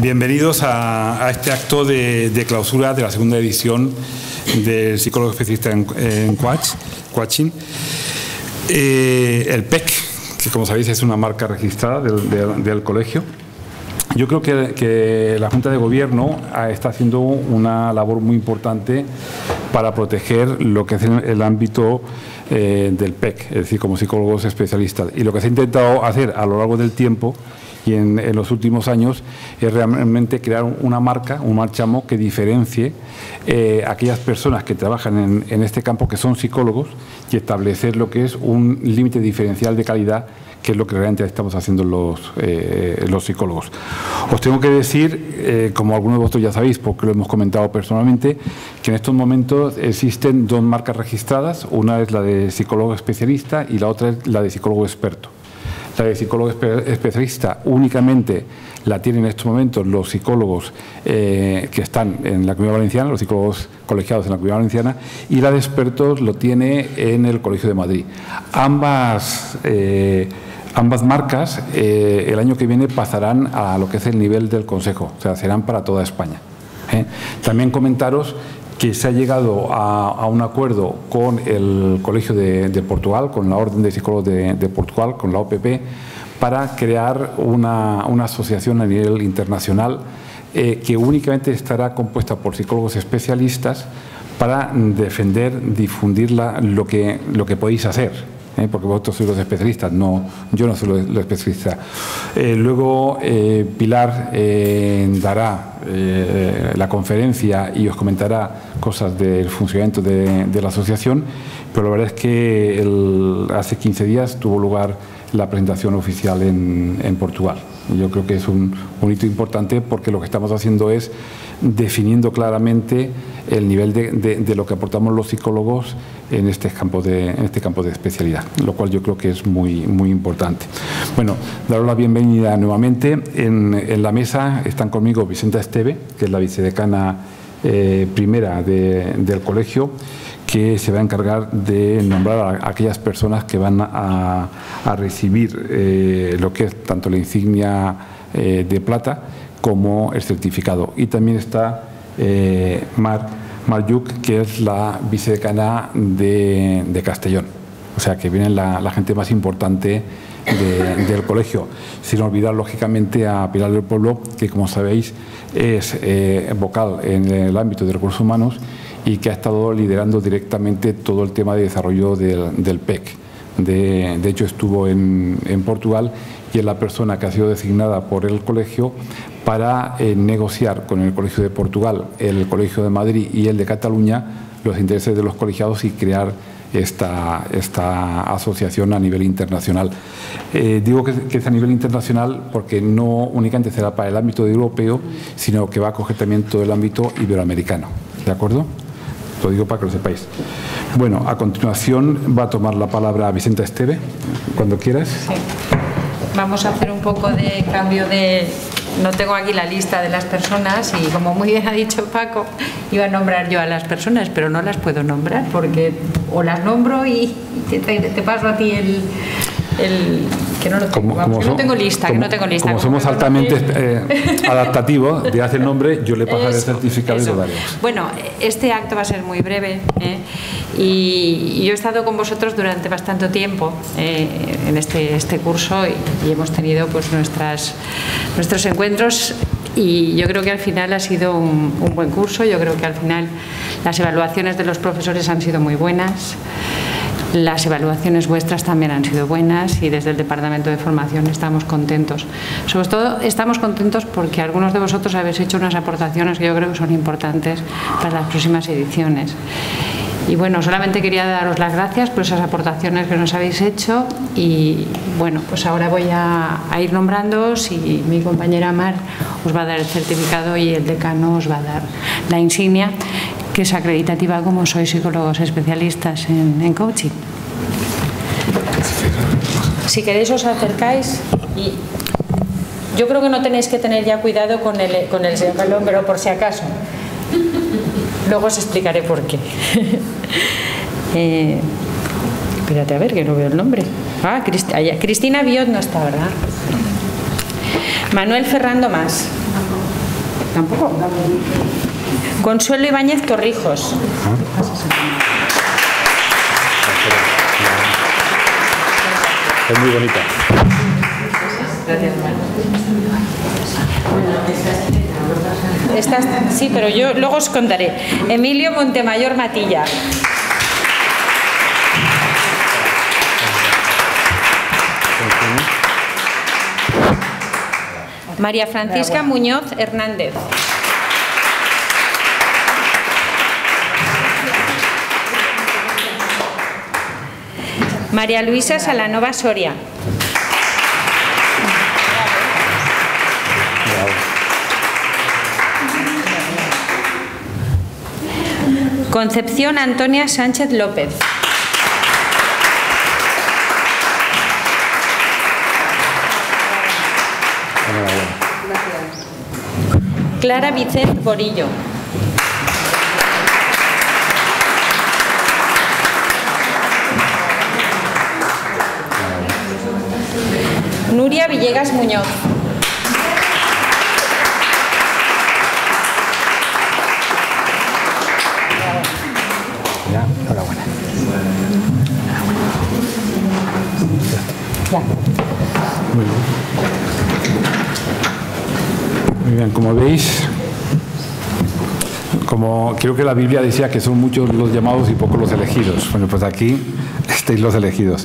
Bienvenidos a, este acto de, clausura de la segunda edición del psicólogo especialista en, en. Eh, el PEC, que como sabéis es una marca registrada del, colegio. Yo creo que, la Junta de Gobierno está haciendo una labor muy importante para proteger lo que es el, ámbito eh, del PEC, es decir, como psicólogos especialistas. Y lo que se ha intentado hacer a lo largo del tiempo y en, los últimos años es realmente crear una marca, un marchamo que diferencie eh, aquellas personas que trabajan en, este campo, que son psicólogos, y establecer lo que es un límite diferencial de calidad que es lo que realmente estamos haciendo los, eh, psicólogos. Os tengo que decir, eh, como algunos de vosotros ya sabéis, porque lo hemos comentado personalmente, que en estos momentos existen dos marcas registradas, una es la de psicólogo especialista y la otra es la de psicólogo experto. La de psicólogo especialista únicamente la tienen en estos momentos los psicólogos eh, que están en la Comunidad Valenciana, los psicólogos colegiados en la Comunidad Valenciana, y la de expertos lo tiene en el Colegio de Madrid. Ambas. Eh, ambas marcas eh, el año que viene pasarán a lo que es el nivel del Consejo, o sea, serán para toda España. También comentaros que se ha llegado a, un acuerdo con el Colegio de, Portugal, con la Orden de Psicólogos de, Portugal, con la OPP, para crear una, asociación a nivel internacional eh, que únicamente estará compuesta por psicólogos especialistas para defender, difundir lo, que, lo que podéis hacer ¿eh? porque vosotros sois los especialistas, no, yo no soy los especialista. Eh, luego eh, Pilar dará la conferencia y os comentará cosas del funcionamiento de, la asociación, pero la verdad es que hace 15 días tuvo lugar la presentación oficial en, Portugal. Yo creo que es un, hito importante porque lo que estamos haciendo es definiendo claramente el nivel de, lo que aportamos los psicólogos en este campo de, en este campo de especialidad, lo cual yo creo que es muy, muy importante. Bueno, daros la bienvenida nuevamente. En, la mesa están conmigo Vicenta Esteve, que es la vicedecana eh, primera del colegio, que se va a encargar de nombrar a aquellas personas que van a, recibir eh, lo que es tanto la insignia eh, de plata como el certificado. Y también está eh, Mar, Marjuk, que es la vicedecana de, de Castellón. O sea, que viene la, gente más importante del colegio. Sin olvidar, lógicamente, a Pilar del Pueblo, que, como sabéis, es vocal en el ámbito de recursos humanos y que ha estado liderando directamente todo el tema de desarrollo del, PEC. De, hecho, estuvo en, Portugal y es la persona que ha sido designada por el colegio para eh, negociar con el Colegio de Portugal, el Colegio de Madrid y el de Cataluña los intereses de los colegiados y crear esta, esta asociación a nivel internacional. Eh, digo que, que, es a nivel internacional porque no únicamente será para el ámbito europeo, sino que va a coger también todo el ámbito iberoamericano. ¿De acuerdo? Lo digo para que lo sepáis. Bueno, a continuación va a tomar la palabra Vicenta Esteve, cuando quieras. Sí. Vamos a hacer un poco de cambio de... No tengo aquí la lista de las personas y como muy bien ha dicho Paco, iba a nombrar yo a las personas, pero no las puedo nombrar porque o las nombro y te paso a ti el, que no lo tengo, como, no tengo lista, como, que no tengo lista. Como, somos altamente eh, adaptativos, de hace el nombre, yo le pasaré el certificado y lo daré. Bueno, este acto va a ser muy breve ¿eh? y, yo he estado con vosotros durante bastante tiempo eh, en este, este curso y, hemos tenido pues nuestras, nuestros encuentros y yo creo que al final ha sido un, un buen curso, yo creo que al final las evaluaciones de los profesores han sido muy buenas. Las evaluaciones vuestras también han sido buenas y desde el Departamento de Formación estamos contentos. Sobre todo estamos contentos porque algunos de vosotros habéis hecho unas aportaciones que yo creo que son importantes para las próximas ediciones. Y bueno, solamente quería daros las gracias por esas aportaciones que nos habéis hecho y bueno, pues ahora voy a, ir nombrándoos y mi compañera Mar os va a dar el certificado y el decano os va a dar la insignia que es acreditativa como sois psicólogos especialistas en, coaching. Si queréis os acercáis y yo creo que no tenéis que tener ya cuidado con el, con el pero por si acaso. Luego os explicaré por qué. eh, espérate a ver que no veo el nombre. Ah, Cristina Biot no está, ¿verdad? Manuel Ferrando Más. Tampoco. Consuelo Ibáñez Torrijos. Es muy bonita. Gracias, Estas, sí, pero yo luego os contaré. Emilio Montemayor Matilla. María Francisca Muñoz Hernández. María Luisa Salanova Soria. Concepción Antonia Sánchez López. Clara Vicente Borillo. Nuria Villegas Muñoz. Ya. Muy bien. Muy bien, como veis, como creo que la Biblia decía que son muchos los llamados y pocos los elegidos. Bueno, pues aquí estáis los elegidos.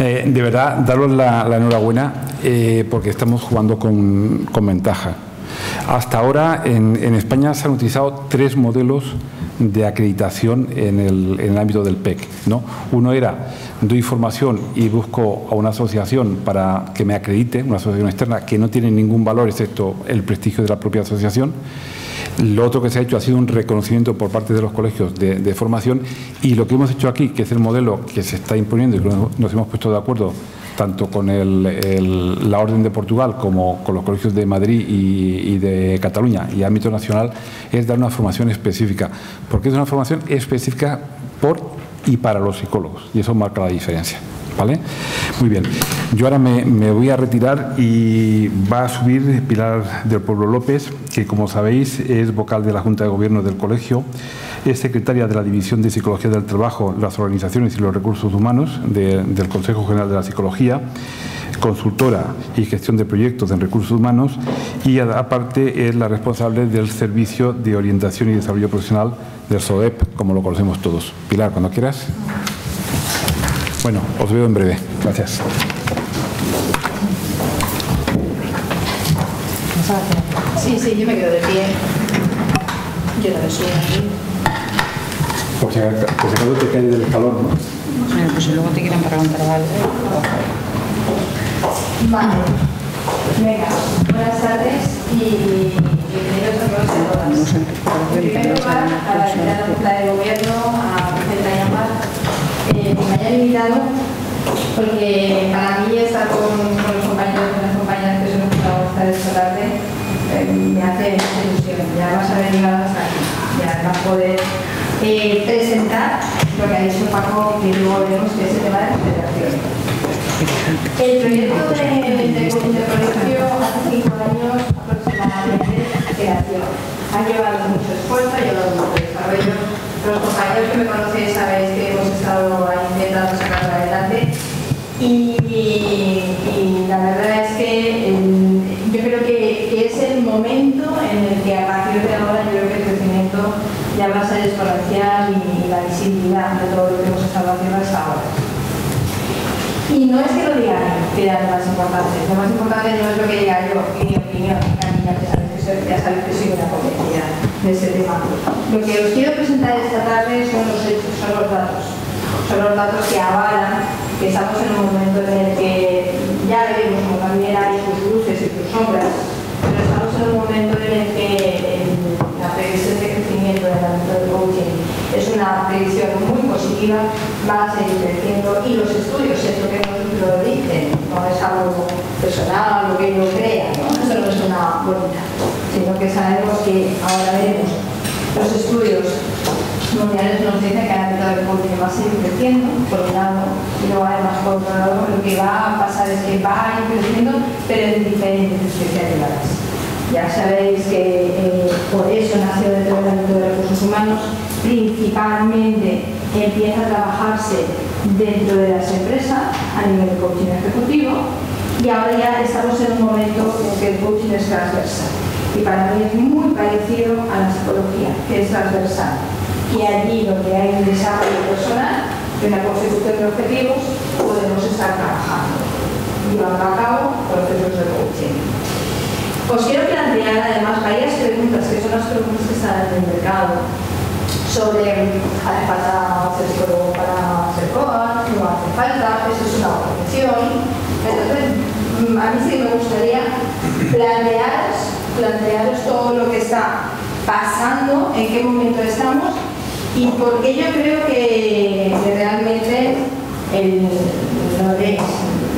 Eh, de verdad, daros la, la enhorabuena eh, porque estamos jugando con, con ventaja. Hasta ahora en, en España se han utilizado tres modelos de acreditación en el, en el ámbito del PEC. ¿no? Uno era, doy formación y busco a una asociación para que me acredite, una asociación externa que no tiene ningún valor excepto el prestigio de la propia asociación. Lo otro que se ha hecho ha sido un reconocimiento por parte de los colegios de, de formación y lo que hemos hecho aquí, que es el modelo que se está imponiendo y que nos hemos puesto de acuerdo tanto con el, la Orden de Portugal como con los colegios de Madrid y, y, de Cataluña y ámbito nacional, es dar una formación específica. Porque es una formación específica por y para los psicólogos, y eso marca la diferencia. ¿Vale? Muy bien. Yo ahora me, me, voy a retirar y va a subir Pilar del Pueblo López, que como sabéis es vocal de la Junta de Gobierno del Colegio es secretaria de la División de Psicología del Trabajo, las Organizaciones y los Recursos Humanos de, del Consejo General de la Psicología, consultora y gestión de proyectos en recursos humanos y aparte es la responsable del Servicio de Orientación y Desarrollo Profesional del SODEP, como lo conocemos todos. Pilar, cuando quieras. Bueno, os veo en breve. Gracias. Sí, sí, yo me quedo de pie. Yo subo aquí. Por si acaso te caes del escalón, ¿no? Bueno, pues si luego te quieren preguntar algo. Vale. Venga, buenas tardes y bienvenidos a todos y todas. En primer lugar, a la Secretaria de Junta de Gobierno, a Vicenta Yamar, eh, que me hayan invitado, porque para mí estar con, con los compañeros y las compañeras que gusta estar esta tarde eh, me hace ilusión. Y además haber llegado hasta aquí y además poder eh, presentar lo que ha dicho Paco, que luego vemos que es el tema de la integración. El proyecto de, colegio hace cinco años aproximadamente creación. Ha llevado mucho esfuerzo, ha llevado mucho desarrollo. Los compañeros que me conocéis sabéis que hemos estado intentando sacarlo adelante y, la verdad es que el, yo creo que, que, es el momento en el que a partir de ahora yo creo que el crecimiento ya va a ser exponencial y, y la visibilidad de todo lo que hemos estado haciendo hasta ahora. Y no es que lo diga que era lo más importante, lo más importante no es lo que diga yo, en mi opinión, ya sabéis que, soy una convencida de ese tema. Lo que os quiero presentar esta tarde son los hechos, son los datos. Son los datos que avalan que estamos en un momento en el que ya vemos como también hay sus luces y sus sombras, pero estamos en un momento en el que el, la previsión de crecimiento del coaching es una previsión muy positiva, va a seguir creciendo y los estudios, esto que nos lo dicen, no es algo personal, lo que yo crea, ¿no? eso no es una bonita, sino que sabemos que ahora veremos los estudios mundiales nos dicen que el ámbito del coaching va a seguir creciendo, por un lado, y luego además por otro lado lo que va a pasar es que va a ir creciendo, pero en diferentes especialidades. Ya sabéis que eh, por eso nació dentro del de recursos humanos, principalmente empieza a trabajarse dentro de las empresas a nivel de coaching ejecutivo y ahora ya estamos en un momento en que el coaching es transversal y para mí es muy parecido a la psicología, que es transversal. Y allí donde hay un desarrollo personal, en la consecución de objetivos, podemos estar trabajando, llevando a cabo procesos de coaching. Os quiero plantear además varias preguntas, que son las preguntas que están en el mercado, sobre ¿hace falta ser psicólogo para ser coach? ¿No hace falta? Eso es una profesión. Entonces, a mí sí me gustaría plantearos plantearos todo lo que está pasando, en qué momento estamos y por qué yo creo que, realmente el,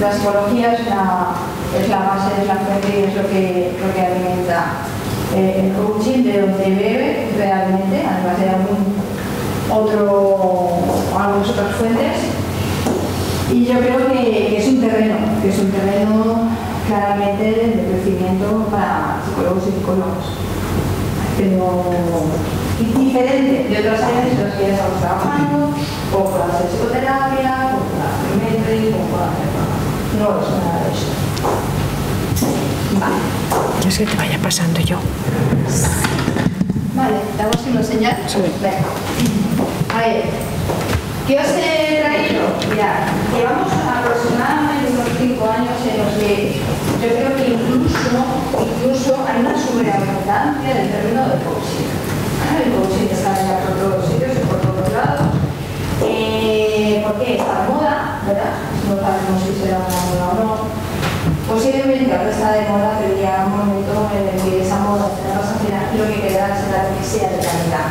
la psicología es la, es la base, es la fuente y es lo que, lo que alimenta eh, el coaching, de donde bebe realmente, además de algún otro, algunas otras fuentes. Y yo creo que, que es un terreno, que es un terreno claramente de crecimiento para psicólogos y psicólogos. Pero diferente de otras áreas en las que ya estamos trabajando, o hacer psicoterapia, o por hacer mentoring, o hacer No sé nada de eso. Vale. Sé que te vaya pasando yo. Vale, damos una señal. Sí. Venga. A ver, ¿qué os he traído? Ya, llevamos aproximadamente unos 5 años en los que yo creo que incluso, incluso hay una sobreabundancia del término de coaching. El coaching está ya por todos los sitios y por todos lados. Eh, ¿Por qué? Está de moda, ¿verdad? No sabemos si será una moda o no. Posiblemente ahora está de moda, pero ya un momento en el que esa moda se la vas a hacer lo que quedará será que sea de calidad.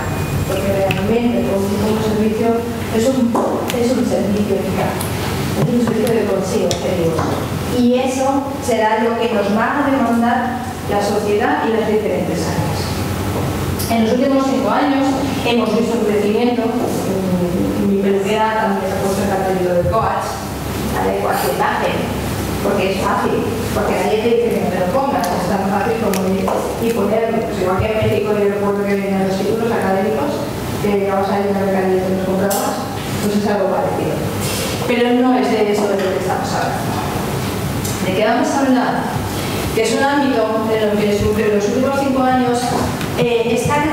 Porque realmente coaching como servicio es un, es un servicio eficaz, es un servicio de consigo, objetivos y eso será lo que nos va a demandar la sociedad y las diferentes áreas. En los últimos cinco años hemos visto un crecimiento, mi peluquera también se ha puesto el cartelito de coach, ¿vale? hacen, porque es fácil, porque nadie te dice que no te lo pongas, es tan fácil como ir y ponerlo. Pues igual que en México yo recuerdo que vienen los títulos académicos, que vamos a ir a la y los comprabas, pues es algo parecido. Pero no es de eso de lo que estamos hablando. ¿De qué vamos a hablar? Que es un ámbito en el que en los últimos cinco años eh, está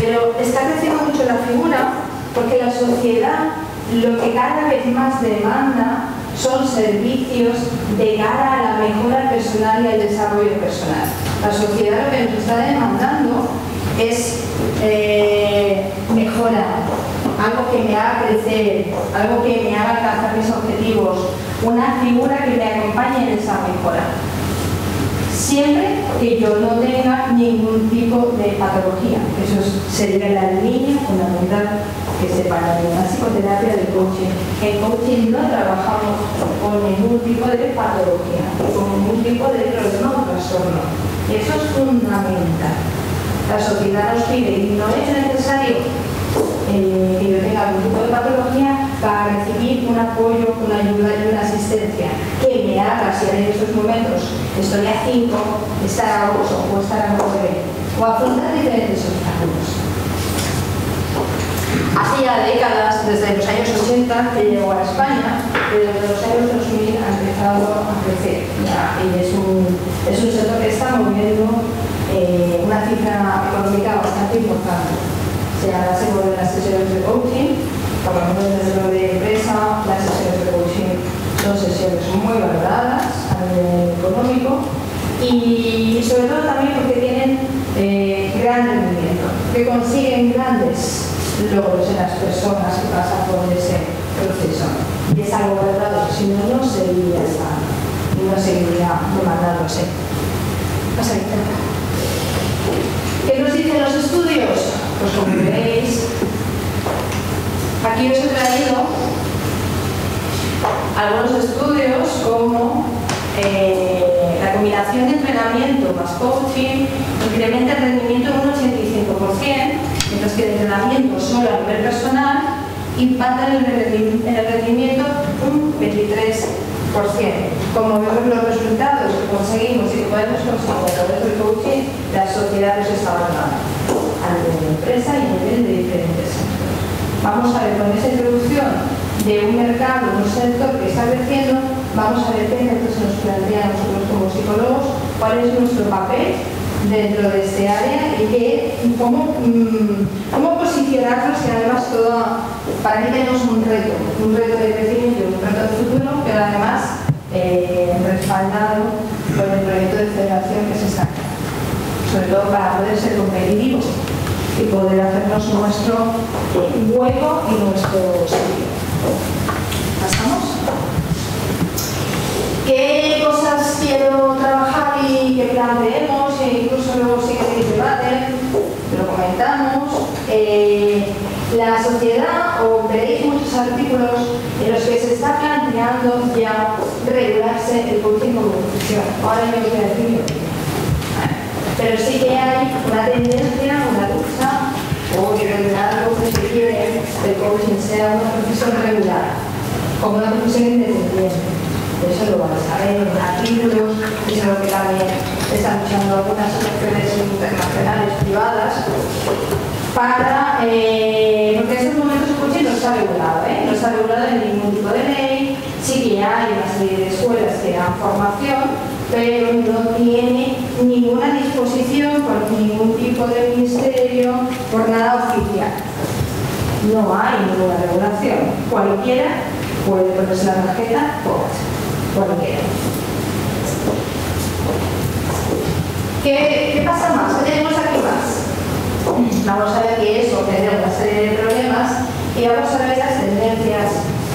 pero está creciendo mucho la figura porque la sociedad lo que cada vez más demanda son servicios de cara a la mejora personal y al desarrollo personal. La sociedad lo que nos está demandando es eh, mejora, algo que me haga crecer, algo que me haga alcanzar mis objetivos, una figura que me acompañe en esa mejora. Siempre que yo no tenga ningún tipo de patología. Eso sería la línea fundamental que separa de la psicoterapia del coaching. En coaching no trabajamos con ningún tipo de patología, con ningún tipo de problema o trastorno. Eso es fundamental. La sociedad nos pide y no es necesario eh, que yo tenga algún tipo de patología para recibir un apoyo, una ayuda y una asistencia que me haga, si en estos momentos estoy a 5, estar a 8 o estar a 9 o afrontar diferentes obstáculos. Hace ya décadas, desde los años 80, que llegó a España, pero desde los años 2000 ha empezado a crecer. y es un, es un sector que está moviendo eh, una cifra económica bastante importante se se de las sesiones de coaching, por lo menos dentro de empresa, las sesiones de coaching son sesiones muy valoradas a nivel económico y sobre todo también porque tienen eh, gran rendimiento, que consiguen grandes logros en las personas que pasan por ese proceso. Y es algo valorado, si no, no seguiría no seguiría demandándose. ¿Qué nos dicen los estudios? Pues como veis, aquí os he traído algunos estudios como eh, la combinación de entrenamiento más coaching incrementa el rendimiento en un 85%, mientras que el entrenamiento solo a nivel personal impacta en el rendimiento un 23%. como vemos los resultados que conseguimos y que podemos conseguir a través del coaching, la sociedad nos está abandonando a nivel de empresa y a nivel de diferentes. Vamos a ver con esa introducción de un mercado, un sector que está creciendo, vamos a ver qué nos plantea nosotros como psicólogos, cuál es nuestro papel dentro de este área y que, cómo, mm, cómo posicionarnos y además todo, para mí tenemos un reto, un reto de crecimiento un reto de futuro, pero además eh, respaldado por el proyecto de federación que se está sobre todo para poder ser competitivos y poder hacernos nuestro hueco y nuestro sitio. ¿Pasamos? ¿Qué cosas quiero trabajar y que planteemos? E incluso luego si queréis debate, lo comentamos. Eh, la sociedad, o veréis muchos artículos en los que se está planteando ya regularse el coaching como profesión. Ahora yo voy a decir Pero sí que hay una tendencia, una lucha, o que regularlo que se el coaching sea una profesión regular, como una profesión independiente. Eso lo van a saber en artículos, y es lo que también están luchando algunas asociaciones internacionales privadas para, eh, porque en estos momentos el coche no está regulado, ¿eh? no está regulado en ningún tipo de ley, sí que hay una serie de escuelas que dan formación, pero no tiene ninguna disposición por ningún tipo de ministerio, por nada oficial. No hay ninguna regulación. Cualquiera puede ponerse la tarjeta cualquiera. ¿Qué, ¿Qué pasa más? ¿Qué tenemos aquí más? Vamos a ver que eso genera una serie de problemas y vamos a ver las tendencias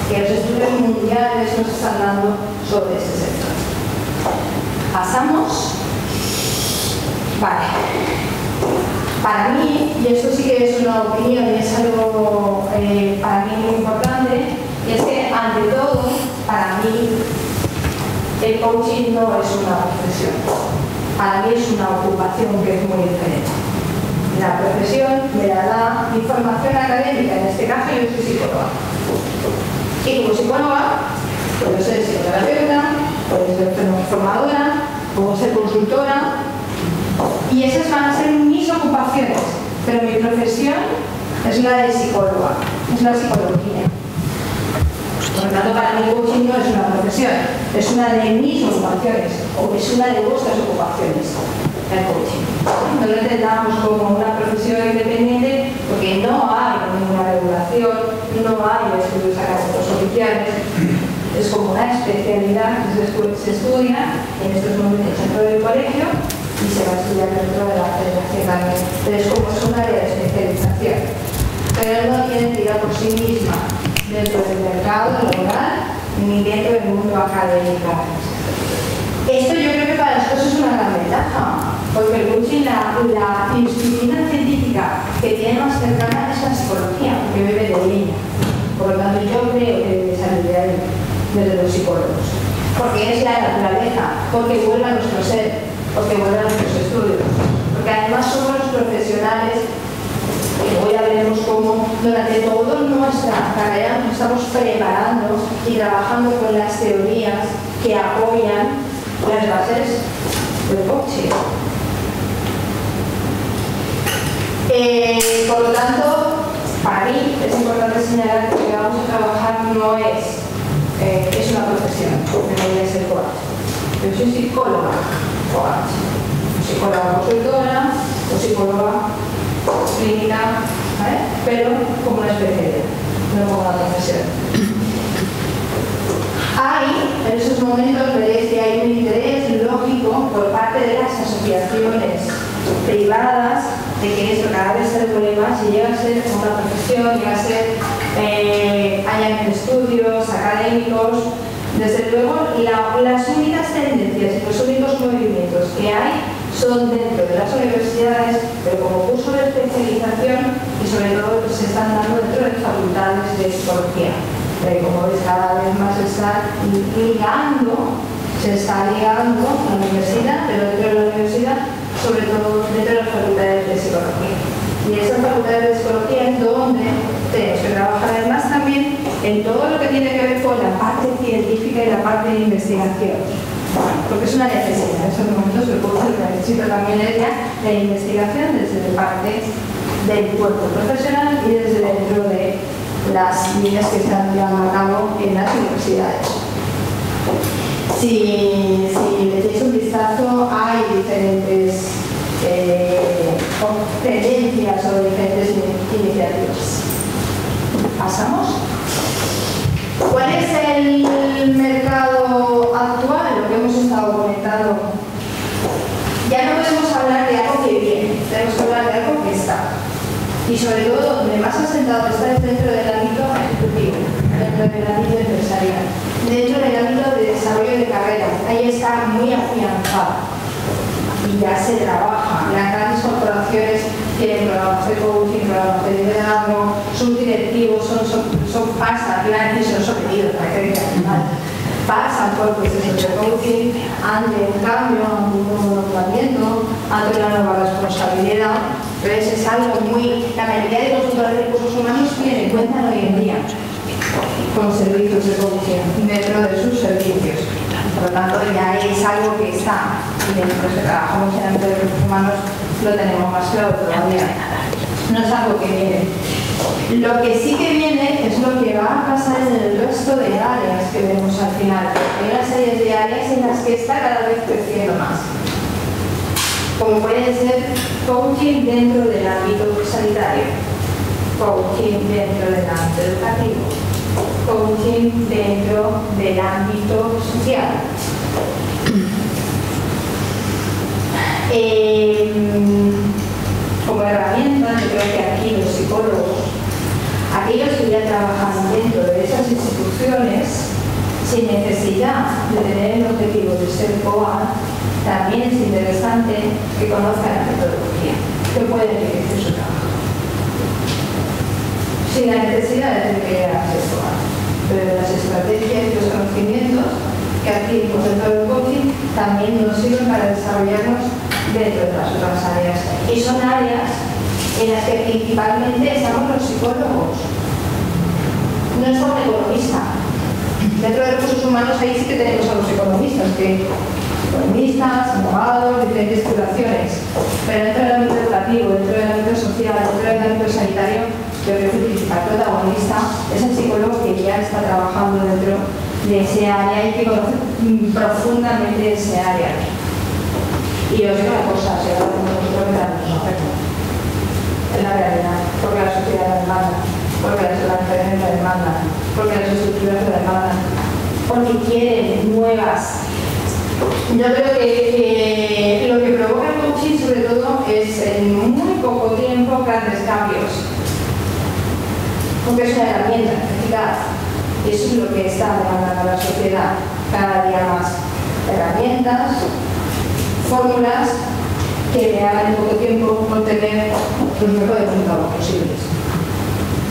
que los estudios mundiales nos están dando sobre este sector. Pasamos. Vale. Para mí, y esto sí que es una opinión y es algo eh, para mí muy importante, y es que ante todo, para mí, el coaching no es una profesión. Para mí es una ocupación que es muy diferente la profesión me la da información académica, en este caso yo soy psicóloga. Y como psicóloga, puedo ser psicoterapeuta, puedo ser formadora, puedo ser consultora, y esas van a ser mis ocupaciones, pero mi profesión es la de psicóloga, es la psicología. Por lo tanto, para mí coaching no es una profesión, es una de mis ocupaciones, o es una de vuestras ocupaciones el coaching. No lo entendamos como una profesión independiente porque no hay ninguna regulación, no hay estudios académicos oficiales. Es como una especialidad que se estudia en estos momentos dentro del colegio y se va a estudiar dentro de la federación también. Pero es como es un área de especialización. Pero no tiene entidad por sí misma dentro del mercado laboral ni dentro del mundo académico. Esto yo creo que para nosotros es una gran ventaja, porque el coaching, la, la disciplina científica que tiene más cercana es la psicología, que bebe de ella. Por lo tanto, yo creo que desde los psicólogos. Porque es la naturaleza, porque vuelve a nuestro ser, porque vuelve a nuestros estudios. Porque además somos los profesionales que hoy ya veremos cómo durante toda nuestra carrera nos estamos preparando y trabajando con las teorías que apoyan las bases del coche. Eh, por lo tanto, para mí es importante señalar que lo que vamos a trabajar no es, eh, es una profesión, me voy a ser coach. Yo soy psicóloga, coach, psicóloga consultora o psicóloga clínica, ¿vale? pero como una especialidad, no como una profesión. Hay, en esos momentos veréis que hay un interés lógico por parte de las asociaciones privadas de que esto cada vez se regule más y llega a ser una profesión, llega a ser, eh, hayan estudios académicos. Desde luego, las únicas tendencias y los únicos movimientos que hay son dentro de las universidades, pero como curso de especialización y sobre todo se están dando dentro de facultades de psicología como ves cada vez más se está ligando, se está ligando la universidad, pero dentro de la universidad, sobre todo dentro de las facultades de psicología. Y esas facultades de psicología es donde tenemos que trabajar además también en todo lo que tiene que ver con la parte científica y la parte de investigación. Porque es una necesidad, en estos momentos el coaching lo necesita también ella, la investigación desde parte del cuerpo profesional y desde dentro de las líneas que se han llevado a cabo en las universidades. Si, si le echáis un vistazo, hay diferentes eh, tendencias o diferentes iniciativas. ¿Pasamos? ¿Cuál es el mercado actual? Lo que hemos estado comentando. Ya no podemos hablar de algo que viene, tenemos que hablar de algo que está. Y sobre todo, donde más asentado está es dentro del ámbito ejecutivo, dentro del ámbito empresarial, dentro del ámbito de desarrollo de carrera. Ahí está muy afianzado y ya se trabaja. Las grandes corporaciones tienen programas de coaching, programas de liderazgo, sus directivos son, pasan, y son sometidos, parece que al final pasan por procesos de coaching ante un cambio, ante un nuevo nombramiento, ante una nueva responsabilidad. Entonces es algo muy... La mayoría de consultores de recursos humanos tienen en cuenta hoy en día con servicios de coaching dentro de sus servicios. Por lo tanto, ya es algo que está y los que trabajamos en de recursos humanos lo tenemos más claro todavía. No es algo que viene. Lo que sí que viene lo que va a pasar en el resto de áreas que vemos al final. Hay una serie de áreas en las que está cada vez creciendo más. Como puede ser coaching dentro del ámbito sanitario, coaching dentro del ámbito educativo, coaching dentro del ámbito social Eh, como herramienta, yo creo que aquí los psicólogos, aquellos que ya trabajan dentro de esas instituciones, sin necesidad de tener el objetivo de ser COA, también es interesante que conozcan la metodología, que pueden enriquecer su trabajo. Sin la necesidad de tener que llegar a ser COA. Pero las estrategias y los conocimientos que adquirimos dentro del coaching también nos sirven para desarrollarnos dentro de las otras áreas. Y son áreas en las que principalmente estamos los psicólogos. No es un economista. Dentro de recursos humanos ahí sí que tenemos a los economistas, que economistas, abogados, diferentes titulaciones. Pero dentro del ámbito educativo, dentro del ámbito social, dentro del ámbito sanitario, yo creo que el principal protagonista es el psicólogo que ya está trabajando dentro de ese área y que conoce profundamente ese área. Y os digo una cosa, si ahora nosotros que Es la realidad, porque la sociedad lo demanda, porque las organizaciones lo demandan, porque las estructuras demandan, porque quieren nuevas. Yo creo que, lo que provoca el coaching sobre todo es en muy poco tiempo grandes cambios. Porque es una herramienta eficaz. Eso es lo que está demandando la sociedad cada día más. Herramientas, fórmulas que me hagan en poco tiempo obtener los mejores resultados posibles.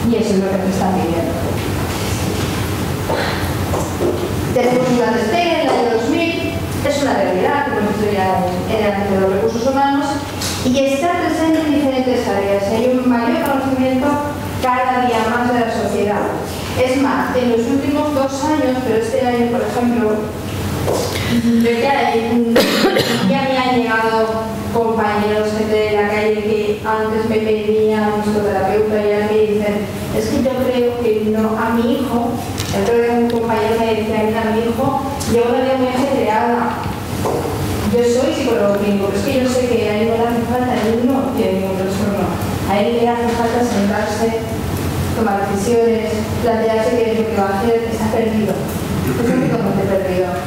Y eso es lo que me están pidiendo. Tenemos un gran despegue en el año 2000, es una realidad, como estoy ya en el ámbito de los recursos humanos, y está presente en diferentes áreas. Hay un mayor conocimiento cada día más de la sociedad. Es más, en los últimos dos años, pero este año, por ejemplo, ya, ya me han llegado compañeros, gente de la calle que antes me pedían nuestro terapeuta y ahora me dicen, es que yo creo que no, a mi hijo, el otro día un compañero me decía, a mi hijo, yo una vida muy ajetreada. Yo soy psicólogo clínico, pero es que yo sé que a él no le hace falta, él no tiene ningún trastorno. A él le hace falta sentarse, tomar decisiones, plantearse qué es lo que va a hacer, está perdido. Es únicamente perdido.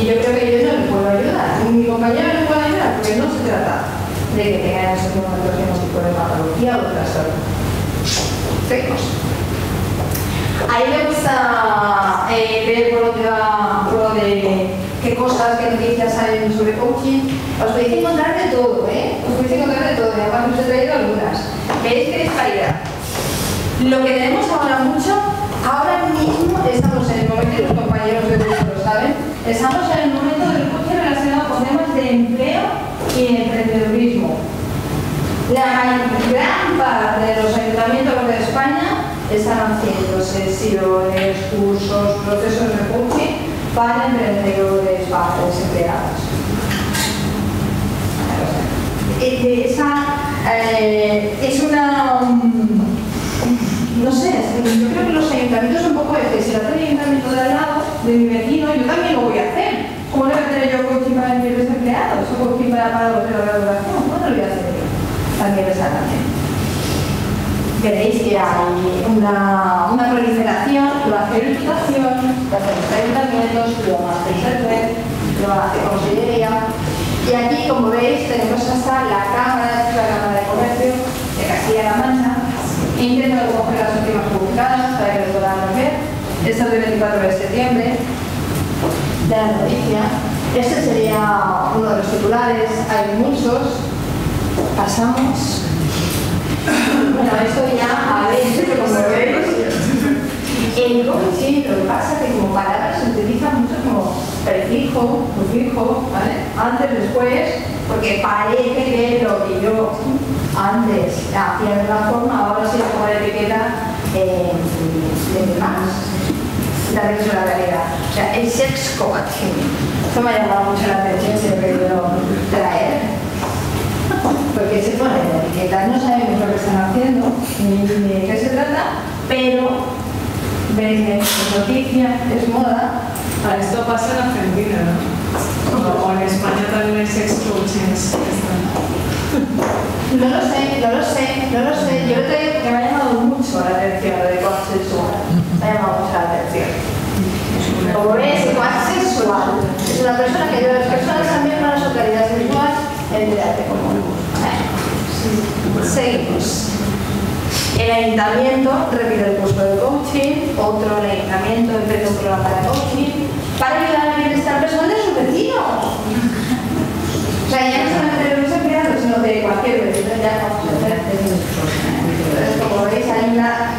Y yo creo que yo no le puedo ayudar, mi compañero le puede ayudar, porque no se trata de que tenga en esos momentos un tipo de patología o trastorno. Seguimos. A mí me gusta eh, ver por dónde va, por de qué cosas, qué noticias salen sobre coaching. Os podéis encontrar de todo, ¿eh? Os podéis encontrar de todo, además os he traído algunas. ¿Veis qué disparidad? Lo que tenemos ahora mucho, ahora mismo estamos en el momento de los compañeros de grupo, ¿saben? Estamos en el momento del coche relacionado con temas de empleo y emprendedurismo. La gran parte de los ayuntamientos de España están haciendo sesiones, cursos, procesos de coaching para emprendedores, para desempleados. Esa eh, es una... No sé, yo creo que los ayuntamientos un poco de si lo hace el ayuntamiento de al lado, de mi vecino, yo también lo voy a hacer. ¿Cómo le voy a tener yo coaching para mis desempleados o para, para los de la graduación? ¿Cómo lo voy a hacer yo? También exactamente veréis que hay una, una proliferación, lo hace la Diputación, lo hacen los ayuntamientos, lo hace Internet, lo hace Consellería. Y aquí, como veis, tenemos hasta la Cámara, la Cámara de Comercio de Castilla-La Mancha. Intento recoger para que lo podamos ver. Es del 24 de septiembre de la noticia. Este sería uno de los titulares, hay muchos. Pasamos. Bueno, esto ya a veces, como veis, el coaching lo que pasa es que como palabra se utiliza mucho como prefijo, prefijo, ¿vale? Antes, después, porque parece que lo que yo antes hacía de una forma, ahora sí pongo la etiqueta eh, de más. La de la realidad. O sea, el sex coaching. Esto me ha llamado mucho la atención, lo he querido traer porque se ponen etiquetas, no sabemos lo que están haciendo ni, de qué se trata, pero ven es noticia, es moda. A esto pasa en Argentina, ¿no? O en España también hay sex. No lo sé, no lo sé, no lo sé. Yo creo que me ha llamado mucho la atención lo de coach sexual. Me ha llamado mucho la atención. Como ves, sexual es una persona que a las personas también para su calidad sexual en el arte común. Seguimos. El ayuntamiento repite el curso de coaching, otro el ayuntamiento emprende un programa de coaching para ayudar al bienestar personal de sus vecinos. O sea, ya no solamente de los empleados, de cualquier vecino, ya a hacer Entonces, como veis, hay una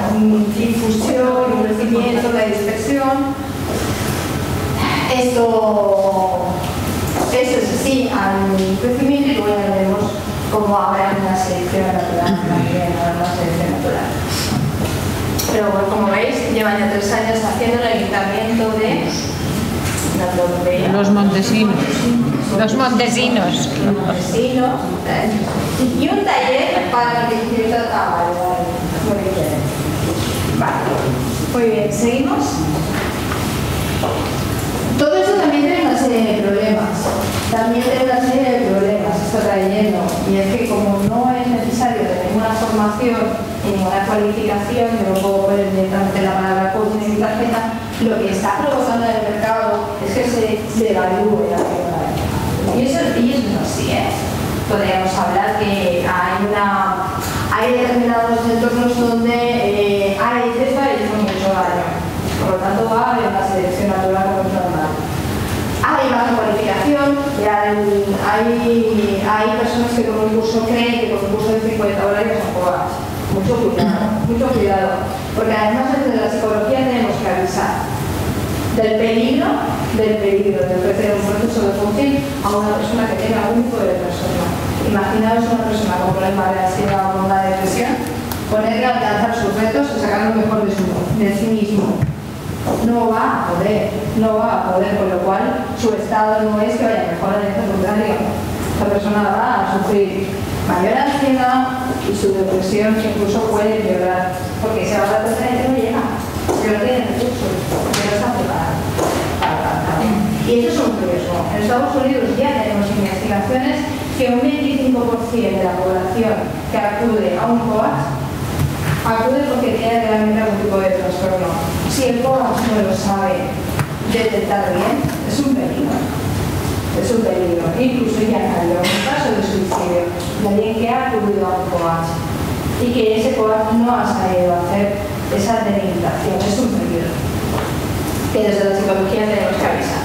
difusión, un crecimiento, una dispersión. Esto, eso es así, al crecimiento y luego ya veremos como habrá una selección natural, también una selección natural. Pero bueno, como veis, llevan ya tres años haciendo el ayuntamiento de los Montesinos. Los Montesinos. Montesinos. Y un taller para el distrito Muy bien. Vale. Muy bien, seguimos. Todo eso también tiene una serie de problemas. También tiene una serie de problemas, esto trayendo. Y es que como no es necesario tener ninguna formación ni ninguna cualificación, yo no puedo poner directamente la palabra coaching en mi tarjeta, lo que está provocando en el mercado se, evalúe la y eso, y eso no así, ¿eh? Podríamos hablar que hay una hay determinados entornos donde eh, hay esto y mucho daño por lo tanto va a haber una selección natural como es normal. Hay baja cualificación, hay, hay, hay, personas que con un curso creen que con un curso de 50 horas ya son coaches. Mucho cuidado, mucho cuidado, porque además desde la psicología tenemos que avisar del peligro, del peligro de ofrecer un proceso de coaching a una persona que tenga algún tipo de persona. Imaginaos una persona con problemas de ansiedad o con una depresión, ponerle a alcanzar sus retos y sacar lo mejor de, sí mismo no va a poder, no va a poder, con lo cual su estado no es que vaya a mejorar en este contrario. Esta persona va a sufrir mayor ansiedad y su depresión incluso puede empeorar, porque si ahora la no llega, que no tiene recursos, que no está preparado para Y eso es un riesgo. En Estados Unidos ya tenemos investigaciones que un 25% de la población que acude a un COAS acude porque tiene realmente algún tipo de trastorno. Si el COAS no lo sabe detectar bien, es un peligro. Es un peligro. Incluso ya cayó un caso de suicidio de alguien que ha acudido a un COAS y que ese COAS no ha sabido hacer esa delimitación. Es un peligro que desde la psicología tenemos que avisar.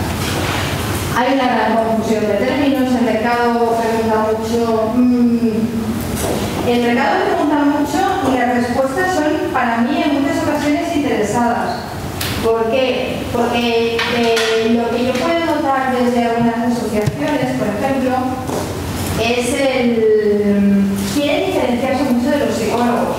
Hay una gran confusión de términos, el mercado pregunta mucho, mmm, el mercado pregunta mucho y las respuestas son para mí en muchas ocasiones interesadas. ¿Por qué? Porque eh, lo que yo puedo notar desde algunas asociaciones, por ejemplo, es el... quieren diferenciarse mucho de los psicólogos.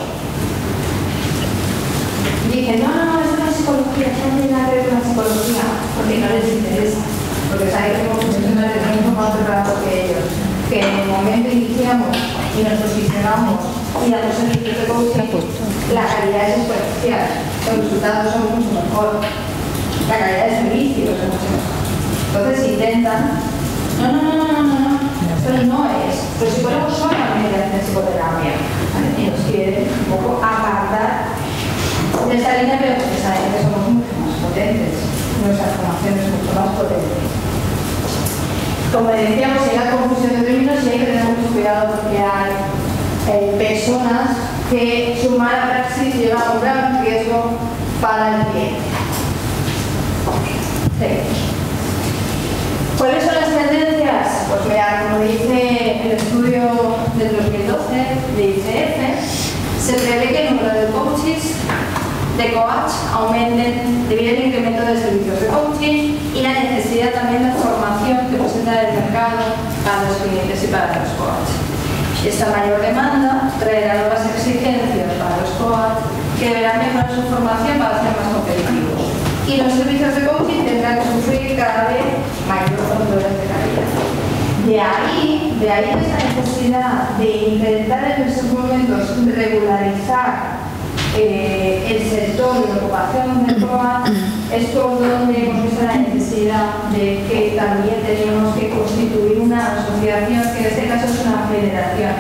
Digamos, y damos servicios de coaching, la calidad es exponencial, los resultados son mucho mejor, la calidad de servicios es mucho mejor. Entonces intentan, no, no, no, no, no, no, no, esto no es, pero si ponemos solamente hacer psicoterapia, ¿vale? y nos quieren un poco apartar de esta línea, pero porque saben que somos mucho más potentes, nuestra formación es mucho más potente. Como decíamos, hay la confusión de términos y hay que tener mucho cuidado porque hay eh, personas que su mala praxis lleva a un gran riesgo para el cliente. ¿Cuáles son las tendencias? Pues mira, como dice el estudio del 2012 de ICF, se prevé que el número de coaches de coach aumenten debido al incremento de servicios de coaching y la necesidad también de formación que presenta el mercado para los clientes y para los coaches. Esta mayor demanda traerá nuevas exigencias para los coaches que deberán mejorar su formación para ser más competitivos. Y los servicios de coaching tendrán que sufrir cada vez mayor controles de calidad. De ahí, de ahí esa necesidad de intentar en estos momentos regularizar eh, el sector de ocupación del COA es por donde hemos visto la necesidad de que también tenemos que constituir una asociación, que en este caso es una federación,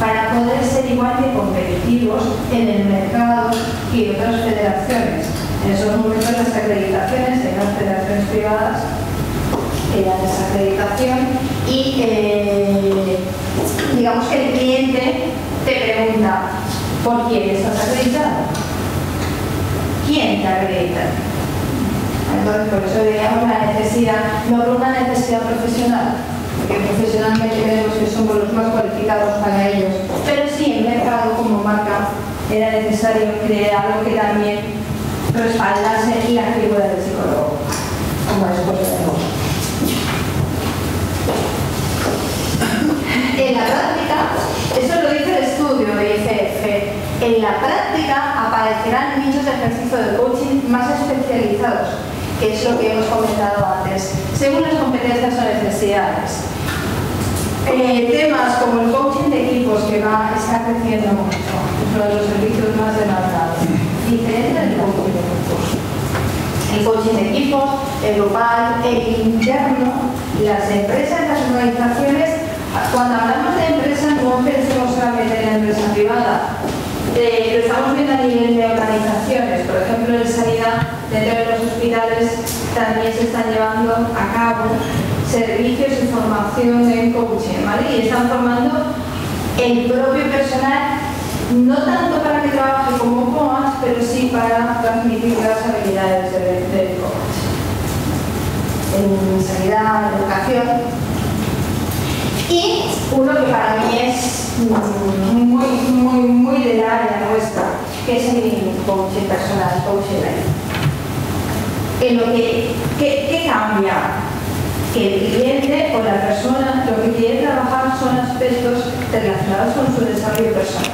para poder ser igual de competitivos en el mercado y otras federaciones. En esos momentos las acreditaciones en las federaciones privadas la desacreditación y eh, digamos que el cliente te pregunta ¿por quién estás acreditado? ¿Quién te acredita? Entonces, por eso digamos la necesidad, no por una necesidad profesional, porque profesionalmente creemos que somos los más cualificados para ellos, pero sí el mercado como marca era necesario crear algo que también respaldase la figura del psicólogo, como después veremos. En la práctica, eso lo dice el estudio de ICF, en la práctica aparecerán nichos de ejercicio de coaching más especializados, que es lo que hemos comentado antes, según las competencias o necesidades. Eh, temas como el coaching de equipos, que va, está creciendo mucho, es uno de los servicios más demandados, diferente del coaching de equipos. El coaching de equipos, el global, el interno, las empresas, las organizaciones cuando hablamos de empresa, no pensemos solamente en la empresa privada. Eh, lo estamos viendo a nivel de organizaciones. Por ejemplo, en sanidad, dentro de los hospitales, también se están llevando a cabo servicios y formación en coaching, ¿vale? Y están formando el propio personal, no tanto para que trabaje como coach, pero sí para transmitir las habilidades del, del coach. En sanidad, en educación, y uno que para mí es muy, muy, muy del área nuestra, que es el coaching personal, coaching En lo que, ¿qué, cambia? Que el cliente o la persona lo que quiere trabajar son aspectos relacionados con su desarrollo personal.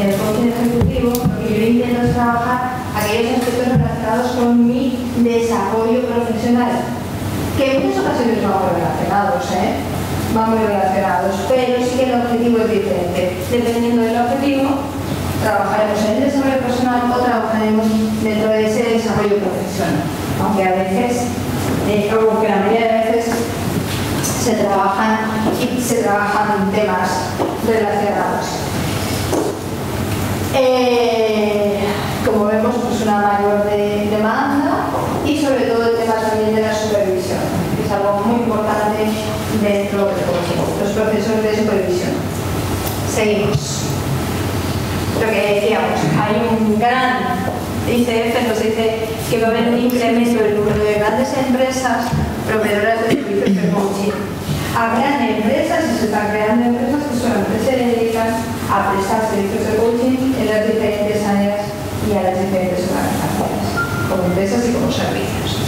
En el coaching ejecutivo lo que yo intento es trabajar aquellos aspectos relacionados con mi desarrollo profesional, que en muchas ocasiones no van relacionados, ¿eh? Van muy relacionados, pero sí que el objetivo es diferente. Dependiendo del objetivo, trabajaremos en el desarrollo personal o trabajaremos dentro de ese desarrollo profesional. Aunque a veces, eh, aunque la mayoría de veces se trabajan y se trabajan temas relacionados. Eh, como vemos, pues una mayor demanda y sobre todo el tema también de la supervisión, que es algo muy importante de los procesos de supervisión. Seguimos. Lo que decíamos, hay un gran ICF nos dice que va a haber un incremento del número de grandes empresas proveedoras de servicios de coaching. Habrán empresas y se están creando empresas que solamente se dedican a prestar servicios de coaching en las diferentes áreas y a las diferentes organizaciones, como empresas y como servicios.